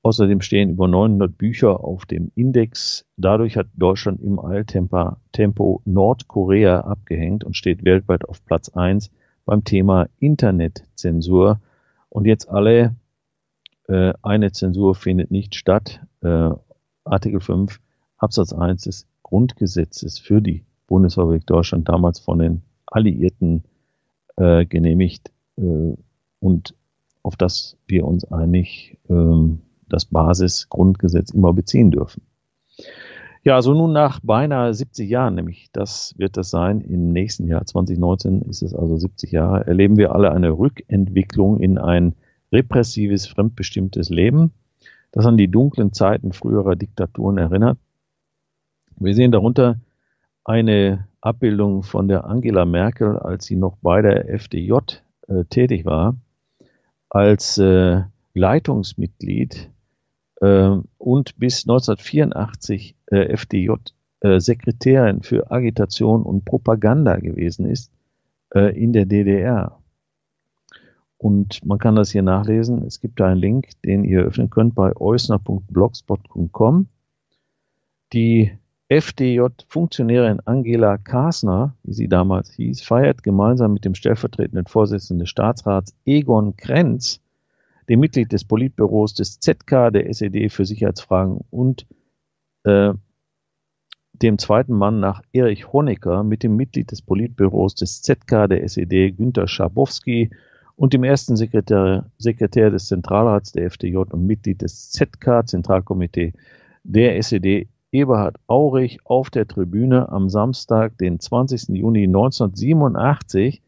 Außerdem stehen über 900 Bücher auf dem Index. Dadurch hat Deutschland im Eiltempo Tempo Nordkorea abgehängt und steht weltweit auf Platz 1 beim Thema Internetzensur. Und jetzt alle, äh, eine Zensur findet nicht statt. Äh, Artikel 5 Absatz 1 des Grundgesetzes für die Bundesrepublik Deutschland damals von den Alliierten äh, genehmigt äh, und auf das wir uns einig ähm, das Basisgrundgesetz immer beziehen dürfen. Ja, also nun nach beinahe 70 Jahren, nämlich das wird das sein, im nächsten Jahr 2019 ist es also 70 Jahre, erleben wir alle eine Rückentwicklung in ein repressives, fremdbestimmtes Leben, das an die dunklen Zeiten früherer Diktaturen erinnert. Wir sehen darunter eine Abbildung von der Angela Merkel, als sie noch bei der FDJ äh, tätig war, als äh, Leitungsmitglied äh, und bis 1984 äh, FDJ äh, für Agitation und Propaganda gewesen ist äh, in der DDR. Und man kann das hier nachlesen. Es gibt da einen Link, den ihr öffnen könnt bei eusner.blogspot.com. Die FDJ-Funktionärin Angela Kasner, wie sie damals hieß, feiert gemeinsam mit dem stellvertretenden Vorsitzenden des Staatsrats Egon Krenz dem Mitglied des Politbüros des ZK der SED für Sicherheitsfragen und äh, dem zweiten Mann nach Erich Honecker mit dem Mitglied des Politbüros des ZK der SED Günter Schabowski und dem ersten Sekretär, Sekretär des Zentralrats der FDJ und Mitglied des ZK Zentralkomitee der SED Eberhard Aurich auf der Tribüne am Samstag, den 20. Juni 1987,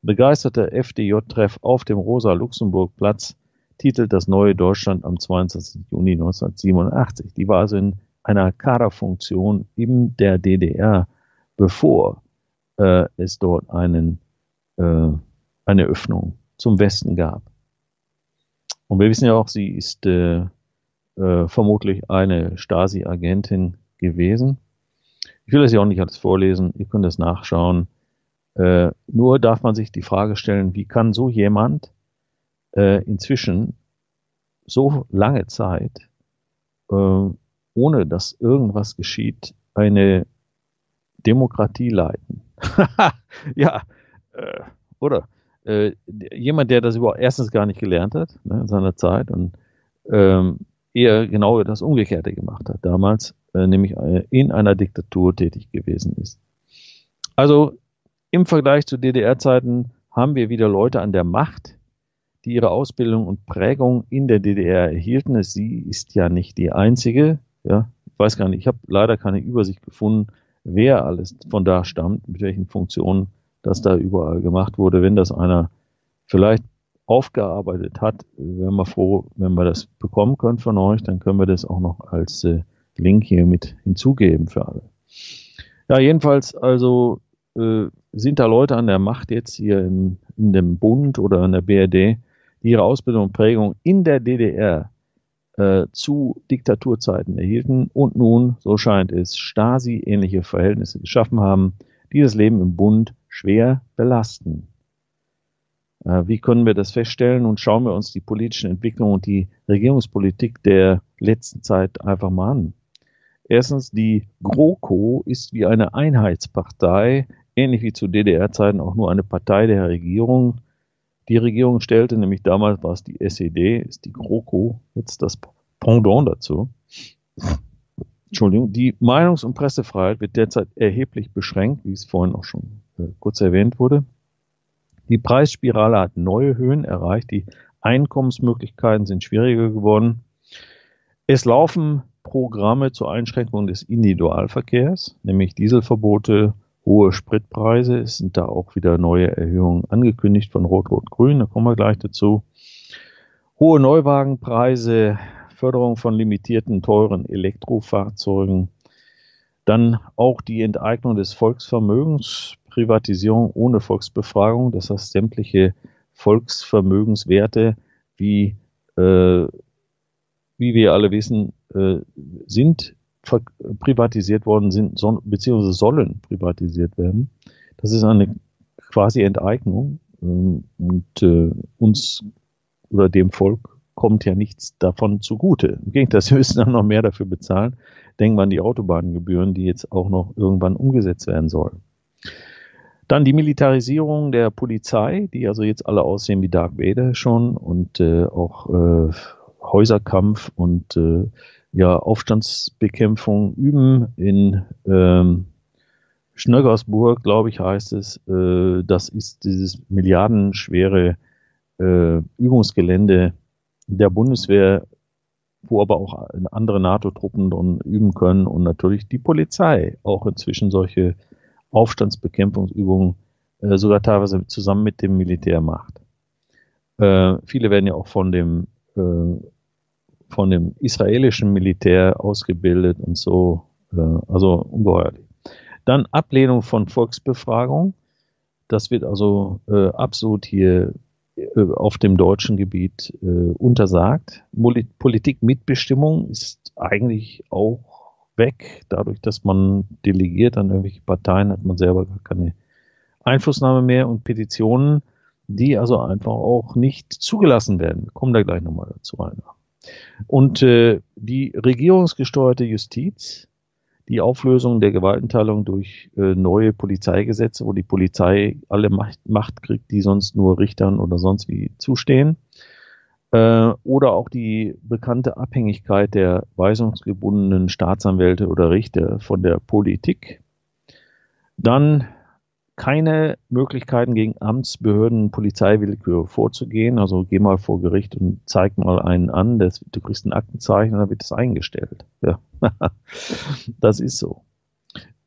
begeisterter FDJ-Treff auf dem Rosa-Luxemburg-Platz, titelt das neue Deutschland am 22. Juni 1987. Die war also in einer Kaderfunktion in der DDR, bevor äh, es dort einen, äh, eine Öffnung zum Westen gab. Und wir wissen ja auch, sie ist äh, äh, vermutlich eine Stasi-Agentin gewesen. Ich will das ja auch nicht alles vorlesen, ihr könnt es nachschauen. Äh, nur darf man sich die Frage stellen, wie kann so jemand äh, inzwischen so lange Zeit, äh, ohne dass irgendwas geschieht, eine Demokratie leiten? ja, äh, oder? Äh, jemand, der das überhaupt erstens gar nicht gelernt hat ne, in seiner Zeit und ähm, eher genau das Umgekehrte gemacht hat damals, äh, nämlich äh, in einer Diktatur tätig gewesen ist. Also im Vergleich zu DDR-Zeiten haben wir wieder Leute an der Macht, die ihre Ausbildung und Prägung in der DDR erhielten. Sie ist ja nicht die einzige. Ja, ich weiß gar nicht, ich habe leider keine Übersicht gefunden, wer alles von da stammt, mit welchen Funktionen das da überall gemacht wurde. Wenn das einer vielleicht aufgearbeitet hat, wären wir froh, wenn wir das bekommen können von euch, dann können wir das auch noch als äh, Link hier mit hinzugeben für alle. Ja, jedenfalls also äh, sind da Leute an der Macht jetzt hier im, in dem Bund oder an der BRD, die ihre Ausbildung und Prägung in der DDR äh, zu Diktaturzeiten erhielten und nun, so scheint es, Stasi-ähnliche Verhältnisse geschaffen haben, die das Leben im Bund schwer belasten. Äh, wie können wir das feststellen? Und schauen wir uns die politischen Entwicklungen und die Regierungspolitik der letzten Zeit einfach mal an. Erstens, die GroKo ist wie eine Einheitspartei, ähnlich wie zu DDR-Zeiten auch nur eine Partei der Regierung. Die Regierung stellte nämlich damals war es die SED, ist die GroKo, jetzt das Pendant dazu. Entschuldigung, die Meinungs- und Pressefreiheit wird derzeit erheblich beschränkt, wie es vorhin auch schon äh, kurz erwähnt wurde. Die Preisspirale hat neue Höhen erreicht. Die Einkommensmöglichkeiten sind schwieriger geworden. Es laufen Programme zur Einschränkung des Individualverkehrs, nämlich Dieselverbote, hohe Spritpreise. Es sind da auch wieder neue Erhöhungen angekündigt von Rot-Rot-Grün. Da kommen wir gleich dazu. Hohe Neuwagenpreise, Förderung von limitierten, teuren Elektrofahrzeugen. Dann auch die Enteignung des Volksvermögens Privatisierung ohne Volksbefragung. Das heißt, sämtliche Volksvermögenswerte, wie, äh, wie wir alle wissen, äh, sind privatisiert worden, sind so, beziehungsweise sollen privatisiert werden. Das ist eine quasi Enteignung ähm, und äh, uns oder dem Volk kommt ja nichts davon zugute. Im Gegenteil, sie müssen dann noch mehr dafür bezahlen. Denken wir an die Autobahngebühren, die jetzt auch noch irgendwann umgesetzt werden sollen. Dann die Militarisierung der Polizei, die also jetzt alle aussehen wie Dark Vader schon und äh, auch äh, Häuserkampf und äh, ja Aufstandsbekämpfung üben in ähm, Schnöggersburg, glaube ich, heißt es. Äh, das ist dieses milliardenschwere äh, Übungsgelände der Bundeswehr, wo aber auch andere NATO-Truppen drin üben können und natürlich die Polizei auch inzwischen solche Aufstandsbekämpfungsübungen äh, sogar teilweise zusammen mit dem Militär macht. Äh, viele werden ja auch von dem, äh, von dem israelischen Militär ausgebildet und so, äh, also ungeheuerlich. Dann Ablehnung von Volksbefragung. Das wird also äh, absolut hier äh, auf dem deutschen Gebiet untersagt. Politikmitbestimmung ist eigentlich auch weg. Dadurch, dass man delegiert an irgendwelche Parteien, hat man selber gar keine Einflussnahme mehr und Petitionen, die also einfach auch nicht zugelassen werden. Wir kommen da gleich nochmal dazu ein. Und äh, die regierungsgesteuerte Justiz, die Auflösung der Gewaltenteilung durch äh, neue Polizeigesetze, wo die Polizei alle Macht, Macht kriegt, die sonst nur Richtern oder sonst wie zustehen, äh, oder auch die bekannte Abhängigkeit der weisungsgebundenen Staatsanwälte oder Richter von der Politik. Dann keine Möglichkeiten gegen Amtsbehörden, Polizeiwillkür vorzugehen. Also geh mal vor Gericht und zeig mal einen an, das, du kriegst ein Aktenzeichen und dann wird das eingestellt. Ja. das ist so.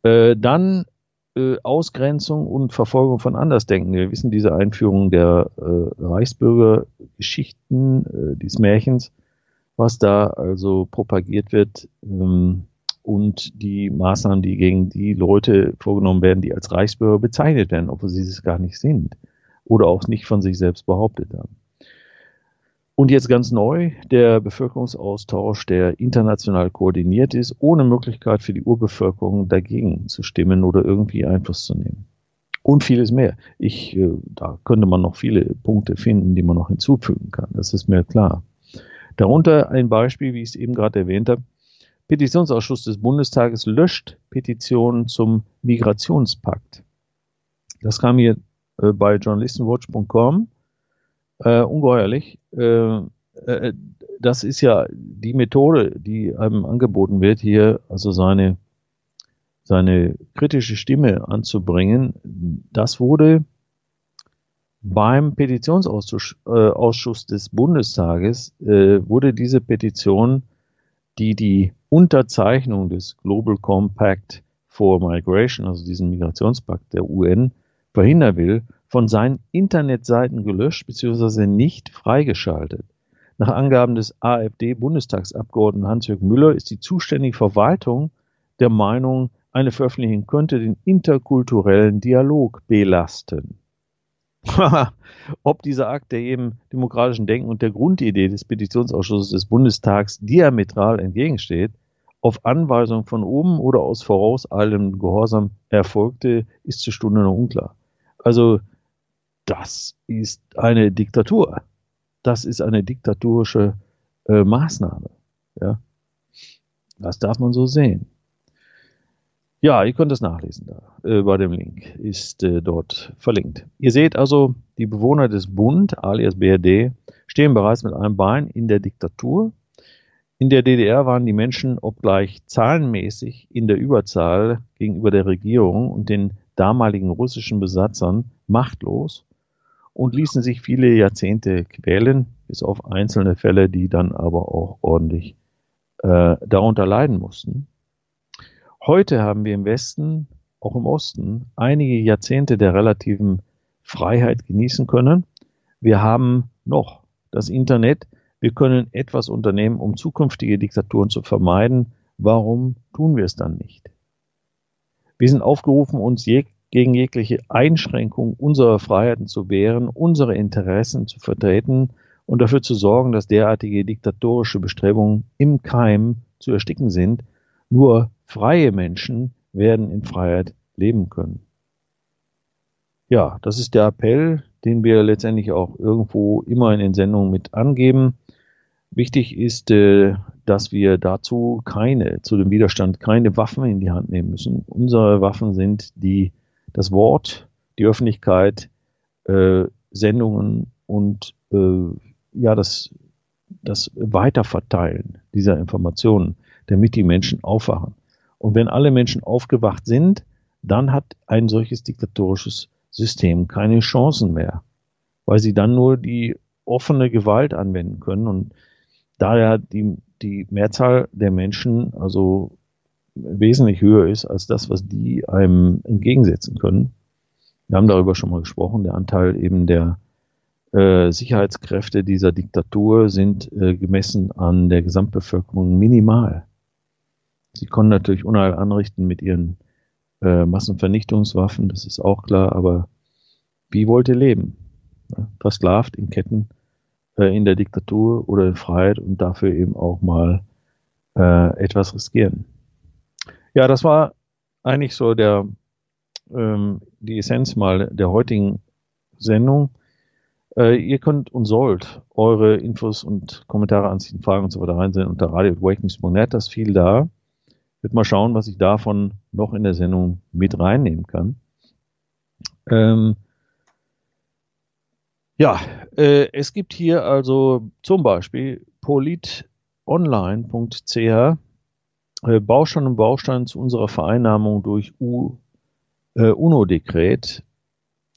Äh, dann äh, Ausgrenzung und Verfolgung von Andersdenken. Wir wissen diese Einführung der äh, Reichsbürgergeschichten, äh, dieses Märchens, was da also propagiert wird. Ähm, und die Maßnahmen, die gegen die Leute vorgenommen werden, die als Reichsbürger bezeichnet werden, obwohl sie es gar nicht sind oder auch nicht von sich selbst behauptet haben. Und jetzt ganz neu der Bevölkerungsaustausch, der international koordiniert ist, ohne Möglichkeit für die Urbevölkerung dagegen zu stimmen oder irgendwie Einfluss zu nehmen. Und vieles mehr. Ich, äh, da könnte man noch viele Punkte finden, die man noch hinzufügen kann. Das ist mir klar. Darunter ein Beispiel, wie ich es eben gerade erwähnt habe, Petitionsausschuss des Bundestages löscht Petitionen zum Migrationspakt. Das kam hier äh, bei journalistenwatch.com. Äh, ungeheuerlich. Äh, äh, das ist ja die Methode, die einem angeboten wird, hier also seine, seine kritische Stimme anzubringen. Das wurde beim Petitionsausschuss äh, des Bundestages, äh, wurde diese Petition, die die Unterzeichnung des Global Compact for Migration, also diesen Migrationspakt der UN, verhindern will, von seinen Internetseiten gelöscht bzw. nicht freigeschaltet. Nach Angaben des AfD-Bundestagsabgeordneten Hans-Jörg Müller ist die zuständige Verwaltung der Meinung, eine Veröffentlichung könnte den interkulturellen Dialog belasten. Ob dieser Akt der eben demokratischen Denken und der Grundidee des Petitionsausschusses des Bundestags diametral entgegensteht, auf Anweisung von oben oder aus vorauseilendem Gehorsam erfolgte, ist zur Stunde noch unklar. Also das ist eine Diktatur. Das ist eine diktatorische äh, Maßnahme. Ja? Das darf man so sehen. Ja, ihr könnt es nachlesen da äh, bei dem Link, ist äh, dort verlinkt. Ihr seht also, die Bewohner des Bund, alias BRD, stehen bereits mit einem Bein in der Diktatur. In der DDR waren die Menschen, obgleich zahlenmäßig in der Überzahl gegenüber der Regierung und den damaligen russischen Besatzern machtlos und ließen sich viele Jahrzehnte quälen, bis auf einzelne Fälle, die dann aber auch ordentlich äh, darunter leiden mussten. Heute haben wir im Westen, auch im Osten, einige Jahrzehnte der relativen Freiheit genießen können. Wir haben noch das Internet. Wir können etwas unternehmen, um zukünftige Diktaturen zu vermeiden. Warum tun wir es dann nicht? Wir sind aufgerufen, uns je gegen jegliche Einschränkung unserer Freiheiten zu wehren, unsere Interessen zu vertreten und dafür zu sorgen, dass derartige diktatorische Bestrebungen im Keim zu ersticken sind. Nur Freie Menschen werden in Freiheit leben können. Ja, das ist der Appell, den wir letztendlich auch irgendwo immer in den Sendungen mit angeben. Wichtig ist, äh, dass wir dazu keine, zu dem Widerstand keine Waffen in die Hand nehmen müssen. Unsere Waffen sind die, das Wort, die Öffentlichkeit, äh, Sendungen und äh, ja, das, das Weiterverteilen dieser Informationen, damit die Menschen aufwachen. Und wenn alle Menschen aufgewacht sind, dann hat ein solches diktatorisches System keine Chancen mehr, weil sie dann nur die offene Gewalt anwenden können. Und da ja die, die Mehrzahl der Menschen also wesentlich höher ist als das, was die einem entgegensetzen können. Wir haben darüber schon mal gesprochen, der Anteil eben der äh, Sicherheitskräfte dieser Diktatur sind äh, gemessen an der Gesamtbevölkerung minimal. Sie konnten natürlich Unheil anrichten mit ihren äh, Massenvernichtungswaffen, das ist auch klar, aber wie wollt ihr leben? Versklavt in Ketten äh, in der Diktatur oder in Freiheit und dafür eben auch mal äh, etwas riskieren. Ja, das war eigentlich so der ähm, die Essenz mal der heutigen Sendung. Äh, ihr könnt und sollt eure Infos und Kommentare anziehen, Fragen und so weiter reinsenden unter radio.awakenings.net. Das fiel da. Wird mal schauen, was ich davon noch in der Sendung mit reinnehmen kann. Ähm, ja, äh, es gibt hier also zum Beispiel politonline.ch Baustein und Baustein zu unserer Vereinnahmung durch U, äh, UNO-Dekret.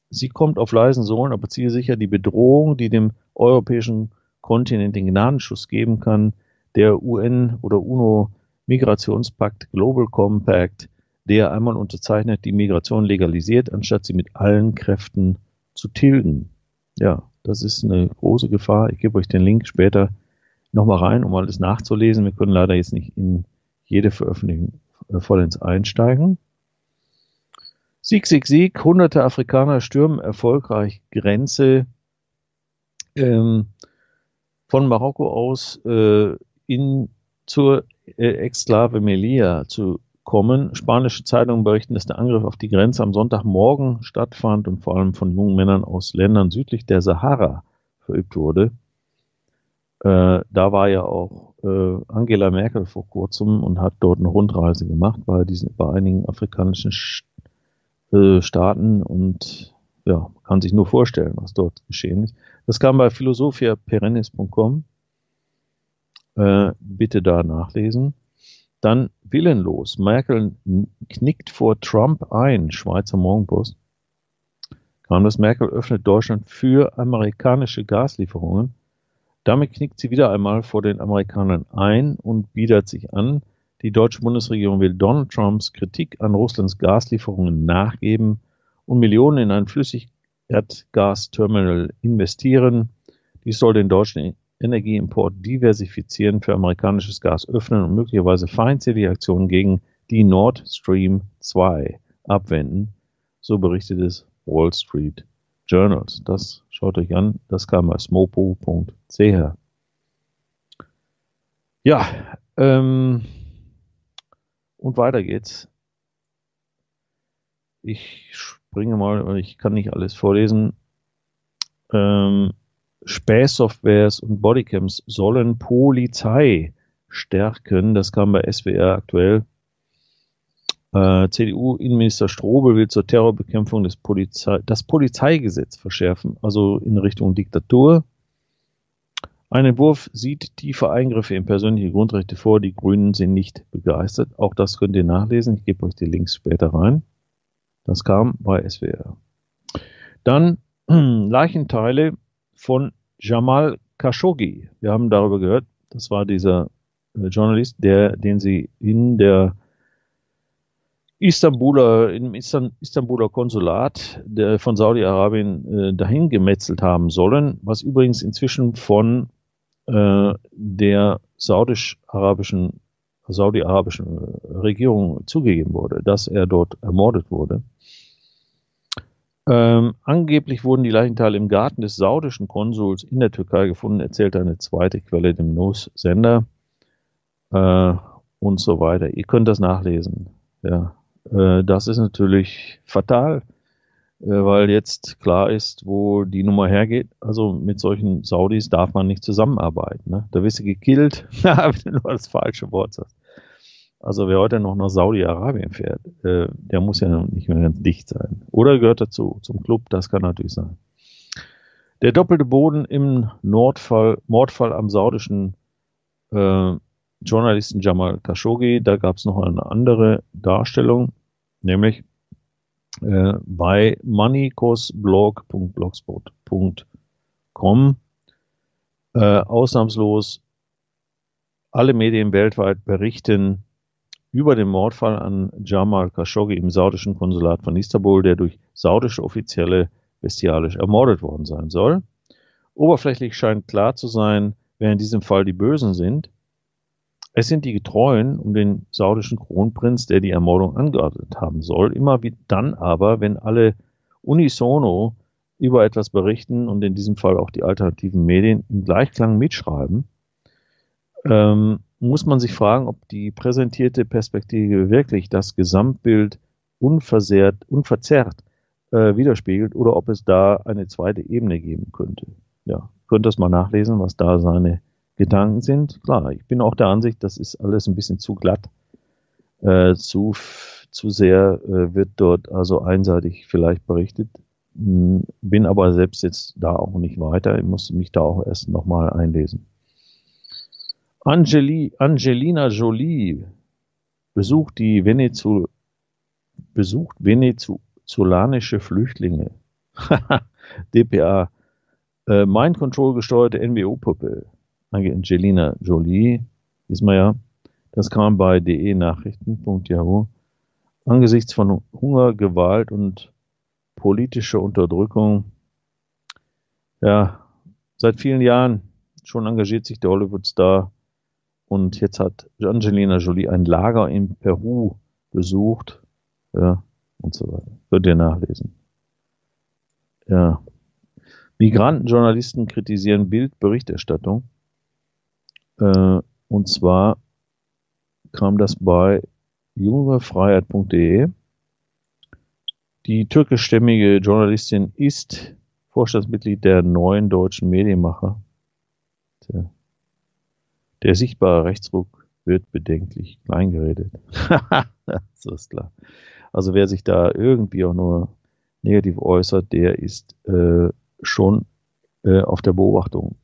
Sie kommt auf leisen Sohlen, aber ziehe sicher die Bedrohung, die dem europäischen Kontinent den Gnadenschuss geben kann, der UN oder UNO Migrationspakt Global Compact, der einmal unterzeichnet die Migration legalisiert, anstatt sie mit allen Kräften zu tilgen. Ja, das ist eine große Gefahr. Ich gebe euch den Link später nochmal rein, um alles nachzulesen. Wir können leider jetzt nicht in jede Veröffentlichung äh, vollends einsteigen. Sieg, Sieg, Sieg. Hunderte Afrikaner stürmen erfolgreich Grenze ähm, von Marokko aus äh, in, zur äh, Exklave Melilla zu kommen. Spanische Zeitungen berichten, dass der Angriff auf die Grenze am Sonntagmorgen stattfand und vor allem von jungen Männern aus Ländern südlich der Sahara verübt wurde. Äh, da war ja auch äh, Angela Merkel vor kurzem und hat dort eine Rundreise gemacht bei, diesen, bei einigen afrikanischen St äh, Staaten und ja, kann sich nur vorstellen, was dort geschehen ist. Das kam bei philosophiaperennis.com. Äh, bitte da nachlesen. Dann willenlos. Merkel knickt vor Trump ein, Schweizer Morgenpost. Kam das Merkel öffnet Deutschland für amerikanische Gaslieferungen. Damit knickt sie wieder einmal vor den Amerikanern ein und biedert sich an. Die deutsche Bundesregierung will Donald Trumps Kritik an Russlands Gaslieferungen nachgeben und Millionen in ein Flüssigerdgasterminal investieren. Dies soll den deutschen Energieimport diversifizieren, für amerikanisches Gas öffnen und möglicherweise feindselige Aktionen gegen die Nord Stream 2 abwenden. So berichtet es Wall Street Journals. Das schaut euch an. Das kam bei smopo.ch. Ja, ähm, und weiter geht's. Ich springe mal, weil ich kann nicht alles vorlesen. Ähm, Spähsoftwares und Bodycams sollen Polizei stärken. Das kam bei SWR aktuell. Äh, CDU-Innenminister Strobel will zur Terrorbekämpfung des Polizei das Polizeigesetz verschärfen, also in Richtung Diktatur. Ein Entwurf sieht tiefe Eingriffe in persönliche Grundrechte vor. Die Grünen sind nicht begeistert. Auch das könnt ihr nachlesen. Ich gebe euch die Links später rein. Das kam bei SWR. Dann Leichenteile von Jamal Khashoggi. Wir haben darüber gehört. Das war dieser äh, Journalist, der, den sie in der Istanbuler, im Istanbuler Konsulat der, von Saudi-Arabien äh, dahin gemetzelt haben sollen, was übrigens inzwischen von äh, der saudisch-arabischen saudi-arabischen Regierung zugegeben wurde, dass er dort ermordet wurde. Ähm, angeblich wurden die Leichenteile im Garten des saudischen Konsuls in der Türkei gefunden, erzählt eine zweite Quelle dem NOS-Sender äh, und so weiter. Ihr könnt das nachlesen. Ja. Äh, das ist natürlich fatal, äh, weil jetzt klar ist, wo die Nummer hergeht. Also mit solchen Saudis darf man nicht zusammenarbeiten. Ne? Da wirst du gekillt, wenn du das falsche Wort sagst. Also wer heute noch nach Saudi-Arabien fährt, äh, der muss ja nicht mehr ganz dicht sein. Oder gehört dazu, zum Club, das kann natürlich sein. Der doppelte Boden im Nordfall, Mordfall am saudischen äh, Journalisten Jamal Khashoggi, da gab es noch eine andere Darstellung, nämlich äh, bei moneykosblog.blogspot.com äh, ausnahmslos alle Medien weltweit berichten über den Mordfall an Jamal Khashoggi im saudischen Konsulat von Istanbul, der durch saudische Offizielle bestialisch ermordet worden sein soll. Oberflächlich scheint klar zu sein, wer in diesem Fall die Bösen sind, es sind die Getreuen um den saudischen Kronprinz, der die Ermordung angeordnet haben soll. Immer wie dann aber, wenn alle unisono über etwas berichten und in diesem Fall auch die alternativen Medien im Gleichklang mitschreiben, ähm, muss man sich fragen, ob die präsentierte Perspektive wirklich das Gesamtbild unversehrt, unverzerrt äh, widerspiegelt oder ob es da eine zweite Ebene geben könnte. Ja, könnt das mal nachlesen, was da seine Gedanken sind. Klar, ich bin auch der Ansicht, das ist alles ein bisschen zu glatt, äh, zu, zu sehr äh, wird dort also einseitig vielleicht berichtet. Hm, bin aber selbst jetzt da auch nicht weiter. Ich muss mich da auch erst nochmal einlesen. Angeli, Angelina Jolie besucht die Venezu, besucht venezolanische Flüchtlinge. DPA. Äh, Mind Control gesteuerte NWO-Puppe. Angelina Jolie, wissen wir ja. Das kam bei de-nachrichten.yahoo. Angesichts von Hunger, Gewalt und politischer Unterdrückung, ja, seit vielen Jahren schon engagiert sich der Hollywood-Star und jetzt hat Angelina Jolie ein Lager in Peru besucht, ja, und so weiter. Könnt ihr nachlesen. Ja. Migrantenjournalisten kritisieren Bildberichterstattung. Äh, und zwar kam das bei jungefreiheit.de. Die türkischstämmige Journalistin ist Vorstandsmitglied der neuen deutschen Medienmacher. Der, der sichtbare Rechtsruck wird bedenklich kleingeredet. so ist klar. Also wer sich da irgendwie auch nur negativ äußert, der ist äh, schon äh, auf der Beobachtung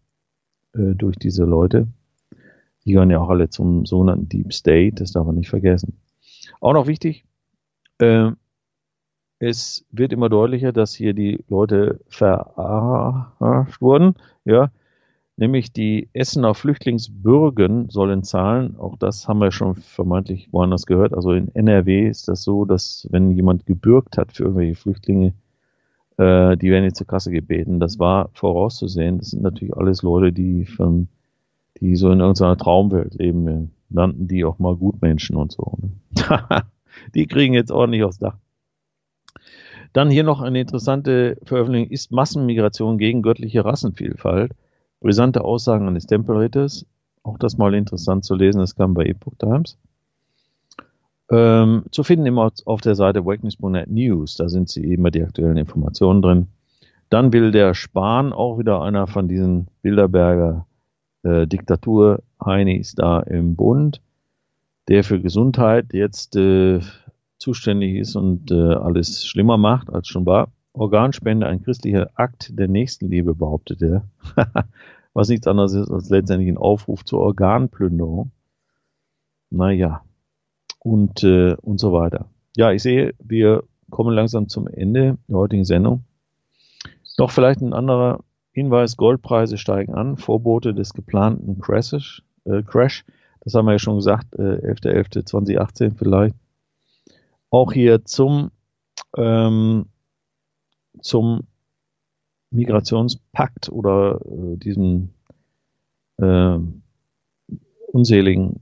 äh, durch diese Leute. Die gehören ja auch alle zum sogenannten Deep State, das darf man nicht vergessen. Auch noch wichtig, äh, es wird immer deutlicher, dass hier die Leute verarscht wurden, ja, nämlich die Essener Flüchtlingsbürgen sollen zahlen. Auch das haben wir schon vermeintlich woanders gehört. Also in NRW ist das so, dass wenn jemand gebürgt hat für irgendwelche Flüchtlinge, äh, die werden jetzt zur Kasse gebeten. Das war vorauszusehen. Das sind natürlich alles Leute, die von, die so in irgendeiner Traumwelt leben. Nannten die auch mal Gutmenschen und so. Ne? die kriegen jetzt ordentlich aufs Dach. Dann hier noch eine interessante Veröffentlichung. Ist Massenmigration gegen göttliche Rassenvielfalt? Brisante Aussagen eines Tempelritters. Auch das mal interessant zu lesen. Das kam bei Epoch Times. Ähm, zu finden immer auf der Seite wakenews.net News. Da sind sie immer die aktuellen Informationen drin. Dann will der Spahn, auch wieder einer von diesen Bilderberger äh, Diktatur-Heinis da im Bund, der für Gesundheit jetzt äh, zuständig ist und äh, alles schlimmer macht als schon war. Organspende ein christlicher Akt der Nächstenliebe, behauptet er. Was nichts anderes ist als letztendlich ein Aufruf zur Organplünderung. Naja, und, äh, und so weiter. Ja, ich sehe, wir kommen langsam zum Ende der heutigen Sendung. Noch vielleicht ein anderer Hinweis, Goldpreise steigen an, Vorbote des geplanten Crashes, äh, Crash, das haben wir ja schon gesagt, äh, 11.11.2018 vielleicht. Auch hier zum, ähm, zum Migrationspakt oder äh, diesen äh, unseligen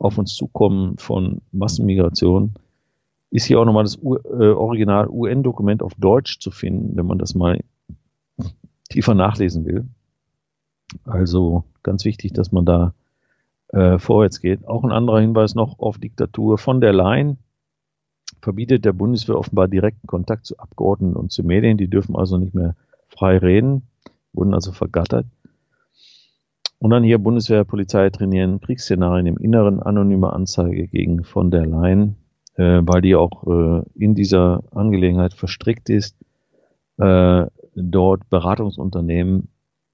auf uns zukommen von Massenmigration, ist hier auch nochmal das U äh, Original UN-Dokument auf Deutsch zu finden, wenn man das mal tiefer nachlesen will. Also ganz wichtig, dass man da äh, vorwärts geht. Auch ein anderer Hinweis noch auf Diktatur von der Leyen verbietet der Bundeswehr offenbar direkten Kontakt zu Abgeordneten und zu Medien. Die dürfen also nicht mehr frei reden, wurden also vergattert. Und dann hier Bundeswehr, Polizei trainieren Kriegsszenarien im Inneren, anonyme Anzeige gegen von der Leyen, äh, weil die auch äh, in dieser Angelegenheit verstrickt ist, äh, dort Beratungsunternehmen,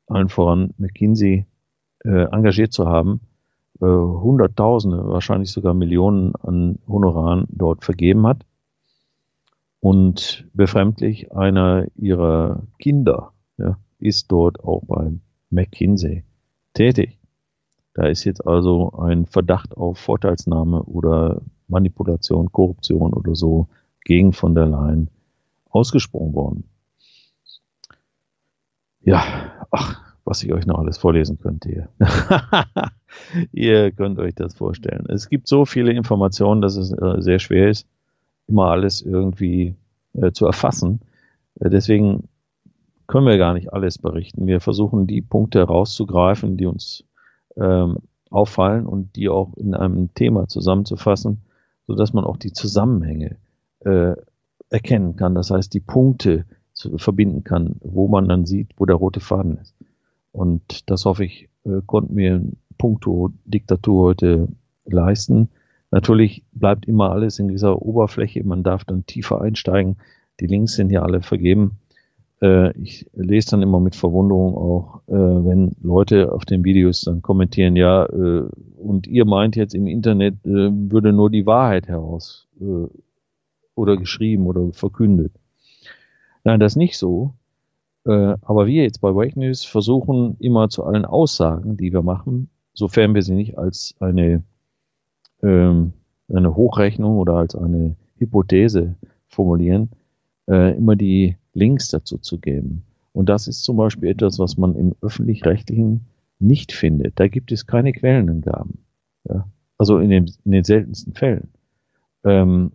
allen voran McKinsey, äh, engagiert zu haben, äh, Hunderttausende, wahrscheinlich sogar Millionen an Honoraren dort vergeben hat. Und befremdlich, einer ihrer Kinder ja, ist dort auch beim McKinsey tätig. Da ist jetzt also ein Verdacht auf Vorteilsnahme oder Manipulation, Korruption oder so gegen von der Leyen ausgesprochen worden. Ja, ach, was ich euch noch alles vorlesen könnte hier. Ihr könnt euch das vorstellen. Es gibt so viele Informationen, dass es äh, sehr schwer ist, immer alles irgendwie äh, zu erfassen. Äh, deswegen können wir gar nicht alles berichten. Wir versuchen die Punkte herauszugreifen, die uns ähm, auffallen und die auch in einem Thema zusammenzufassen, so dass man auch die Zusammenhänge äh, erkennen kann. Das heißt, die Punkte zu, verbinden kann, wo man dann sieht, wo der rote Faden ist. Und das hoffe ich, äh, konnten wir in puncto Diktatur heute leisten. Natürlich bleibt immer alles in dieser Oberfläche. Man darf dann tiefer einsteigen. Die Links sind ja alle vergeben. Äh, ich lese dann immer mit Verwunderung auch, äh, wenn Leute auf den Videos dann kommentieren, ja, äh, und ihr meint jetzt im Internet äh, würde nur die Wahrheit heraus äh, oder geschrieben oder verkündet. Nein, das ist nicht so. Äh, aber wir jetzt bei Wake News versuchen immer zu allen Aussagen, die wir machen, sofern wir sie nicht als eine, ähm, eine Hochrechnung oder als eine Hypothese formulieren, äh, immer die Links dazu zu geben. Und das ist zum Beispiel etwas, was man im öffentlich-rechtlichen nicht findet. Da gibt es keine Quellenangaben. Ja? Also in den, in den seltensten Fällen. Ähm,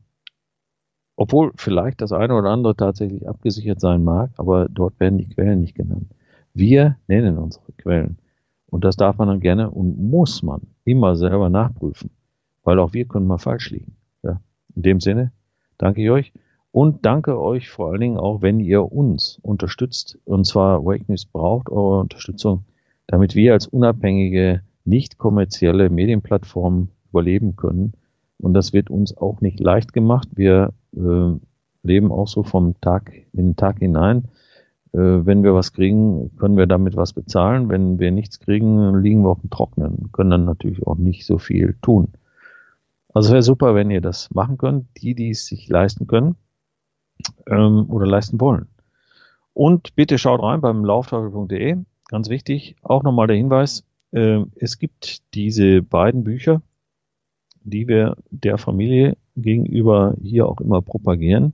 obwohl vielleicht das eine oder andere tatsächlich abgesichert sein mag, aber dort werden die Quellen nicht genannt. Wir nennen unsere Quellen. Und das darf man dann gerne und muss man immer selber nachprüfen, weil auch wir können mal falsch liegen. Ja. In dem Sinne, danke ich euch und danke euch vor allen Dingen auch, wenn ihr uns unterstützt. Und zwar Wake News braucht eure Unterstützung, damit wir als unabhängige, nicht kommerzielle Medienplattform überleben können. Und das wird uns auch nicht leicht gemacht. Wir äh, leben auch so vom Tag in den Tag hinein. Äh, wenn wir was kriegen, können wir damit was bezahlen. Wenn wir nichts kriegen, liegen wir auf dem Trocknen, können dann natürlich auch nicht so viel tun. Also wäre super, wenn ihr das machen könnt, die, die es sich leisten können ähm, oder leisten wollen. Und bitte schaut rein beim lauftafel.de. Ganz wichtig, auch nochmal der Hinweis, äh, es gibt diese beiden Bücher, die wir der Familie gegenüber hier auch immer propagieren,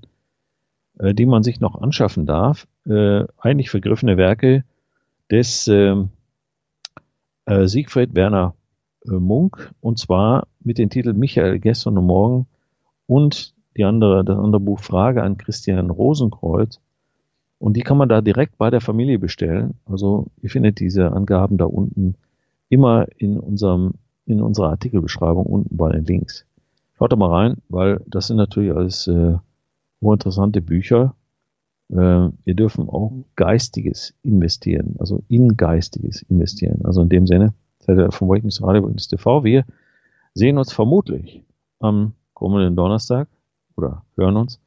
äh, die man sich noch anschaffen darf. Äh, eigentlich vergriffene Werke des äh, äh, Siegfried Werner äh, Munk und zwar mit dem Titel Michael gestern und morgen und die andere, das andere Buch Frage an Christian Rosenkreuz. Und die kann man da direkt bei der Familie bestellen. Also ihr findet diese Angaben da unten immer in unserem in unserer Artikelbeschreibung unten bei den Links. Schaut da mal rein, weil das sind natürlich alles äh, hochinteressante Bücher. Äh, wir dürfen auch Geistiges investieren, also in Geistiges investieren. Also in dem Sinne, seid ihr vom Wakens Radio, Wakens TV. Wir sehen uns vermutlich am kommenden Donnerstag oder hören uns,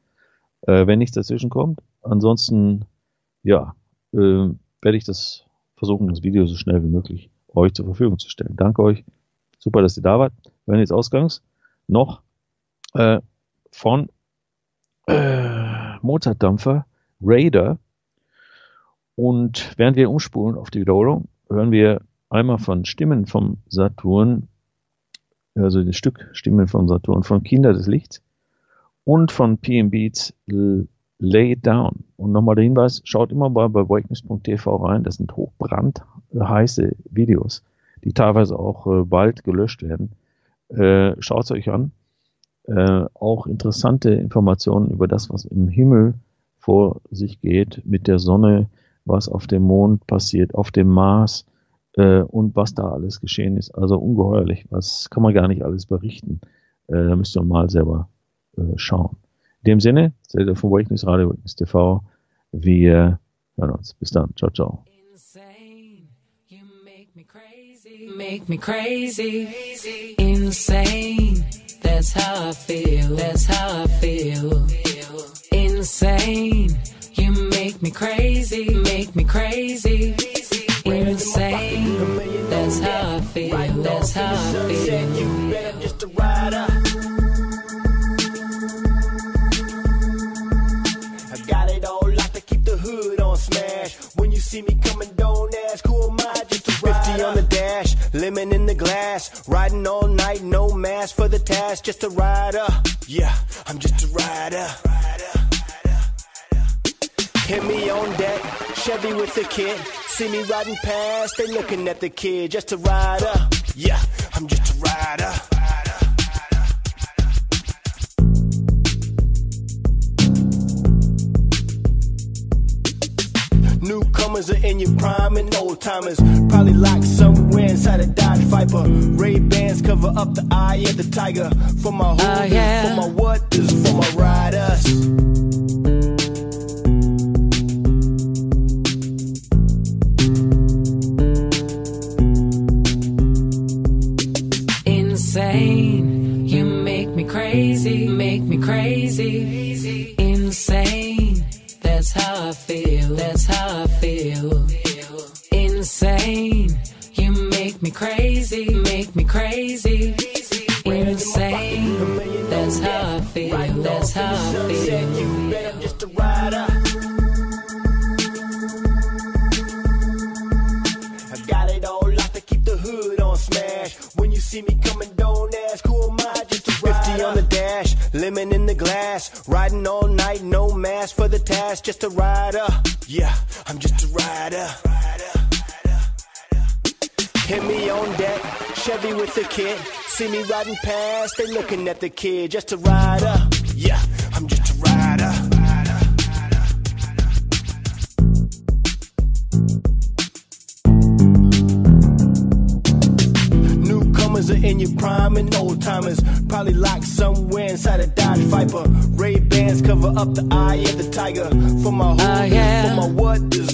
äh, wenn nichts dazwischen kommt. Ansonsten, ja, äh, werde ich das versuchen, das Video so schnell wie möglich euch zur Verfügung zu stellen. Danke euch Super, dass ihr da wart. Hören jetzt ausgangs noch äh, von äh, Mozart-Dampfer Raider. Und während wir umspulen auf die Wiederholung, hören wir einmal von Stimmen vom Saturn, also das Stück Stimmen vom Saturn von Kinder des Lichts und von PM Beats Lay Down. Und nochmal der Hinweis, schaut immer mal bei wakeness.tv rein, das sind hochbrandheiße Videos die teilweise auch äh, bald gelöscht werden. Äh, Schaut es euch an. Äh, auch interessante Informationen über das, was im Himmel vor sich geht, mit der Sonne, was auf dem Mond passiert, auf dem Mars äh, und was da alles geschehen ist. Also ungeheuerlich, was kann man gar nicht alles berichten. Äh, da müsst ihr mal selber äh, schauen. In dem Sinne, ihr von Wakeness Radio, Wakeness TV. Wir hören uns. Bis dann. Ciao, ciao. make me crazy, insane. That's how I feel. That's how I feel. Insane. You make me crazy, make me crazy. Insane. That's how I feel. That's how I feel. Just a rider. I got it all locked to keep the hood on smash. When you see me coming, don't ask who am I. Just a 50 on the dash lemon in. Riding all night, no mask for the task, just a rider. Yeah, I'm just a rider. Hit me on deck, Chevy with the kid. See me riding past, they looking at the kid, just a rider. Yeah, I'm just a rider. Newcomers are in your prime and old timers. Probably locked somewhere inside a Dodge Viper. Ray Bans cover up the eye of the tiger. For my who, uh, yeah. for my what, this is for my riders. Insane, you make me crazy, make me crazy. sunset, you bet i just a rider. I got it all locked to keep the hood on smash. When you see me coming, don't ask who am I, just a rider. 50 on the dash, lemon in the glass. Riding all night, no mask for the task, just a rider. Yeah, I'm just a rider. Hit me on deck, Chevy with the kid. See me riding past, they looking at the kid, just a rider. Yeah, I'm just a rider. Newcomers are in your prime and old timers probably locked somewhere inside a Dodge Viper. Ray Bans cover up the eye of the tiger. For my ah, homies, Oh, yeah. for my what, is for my riders.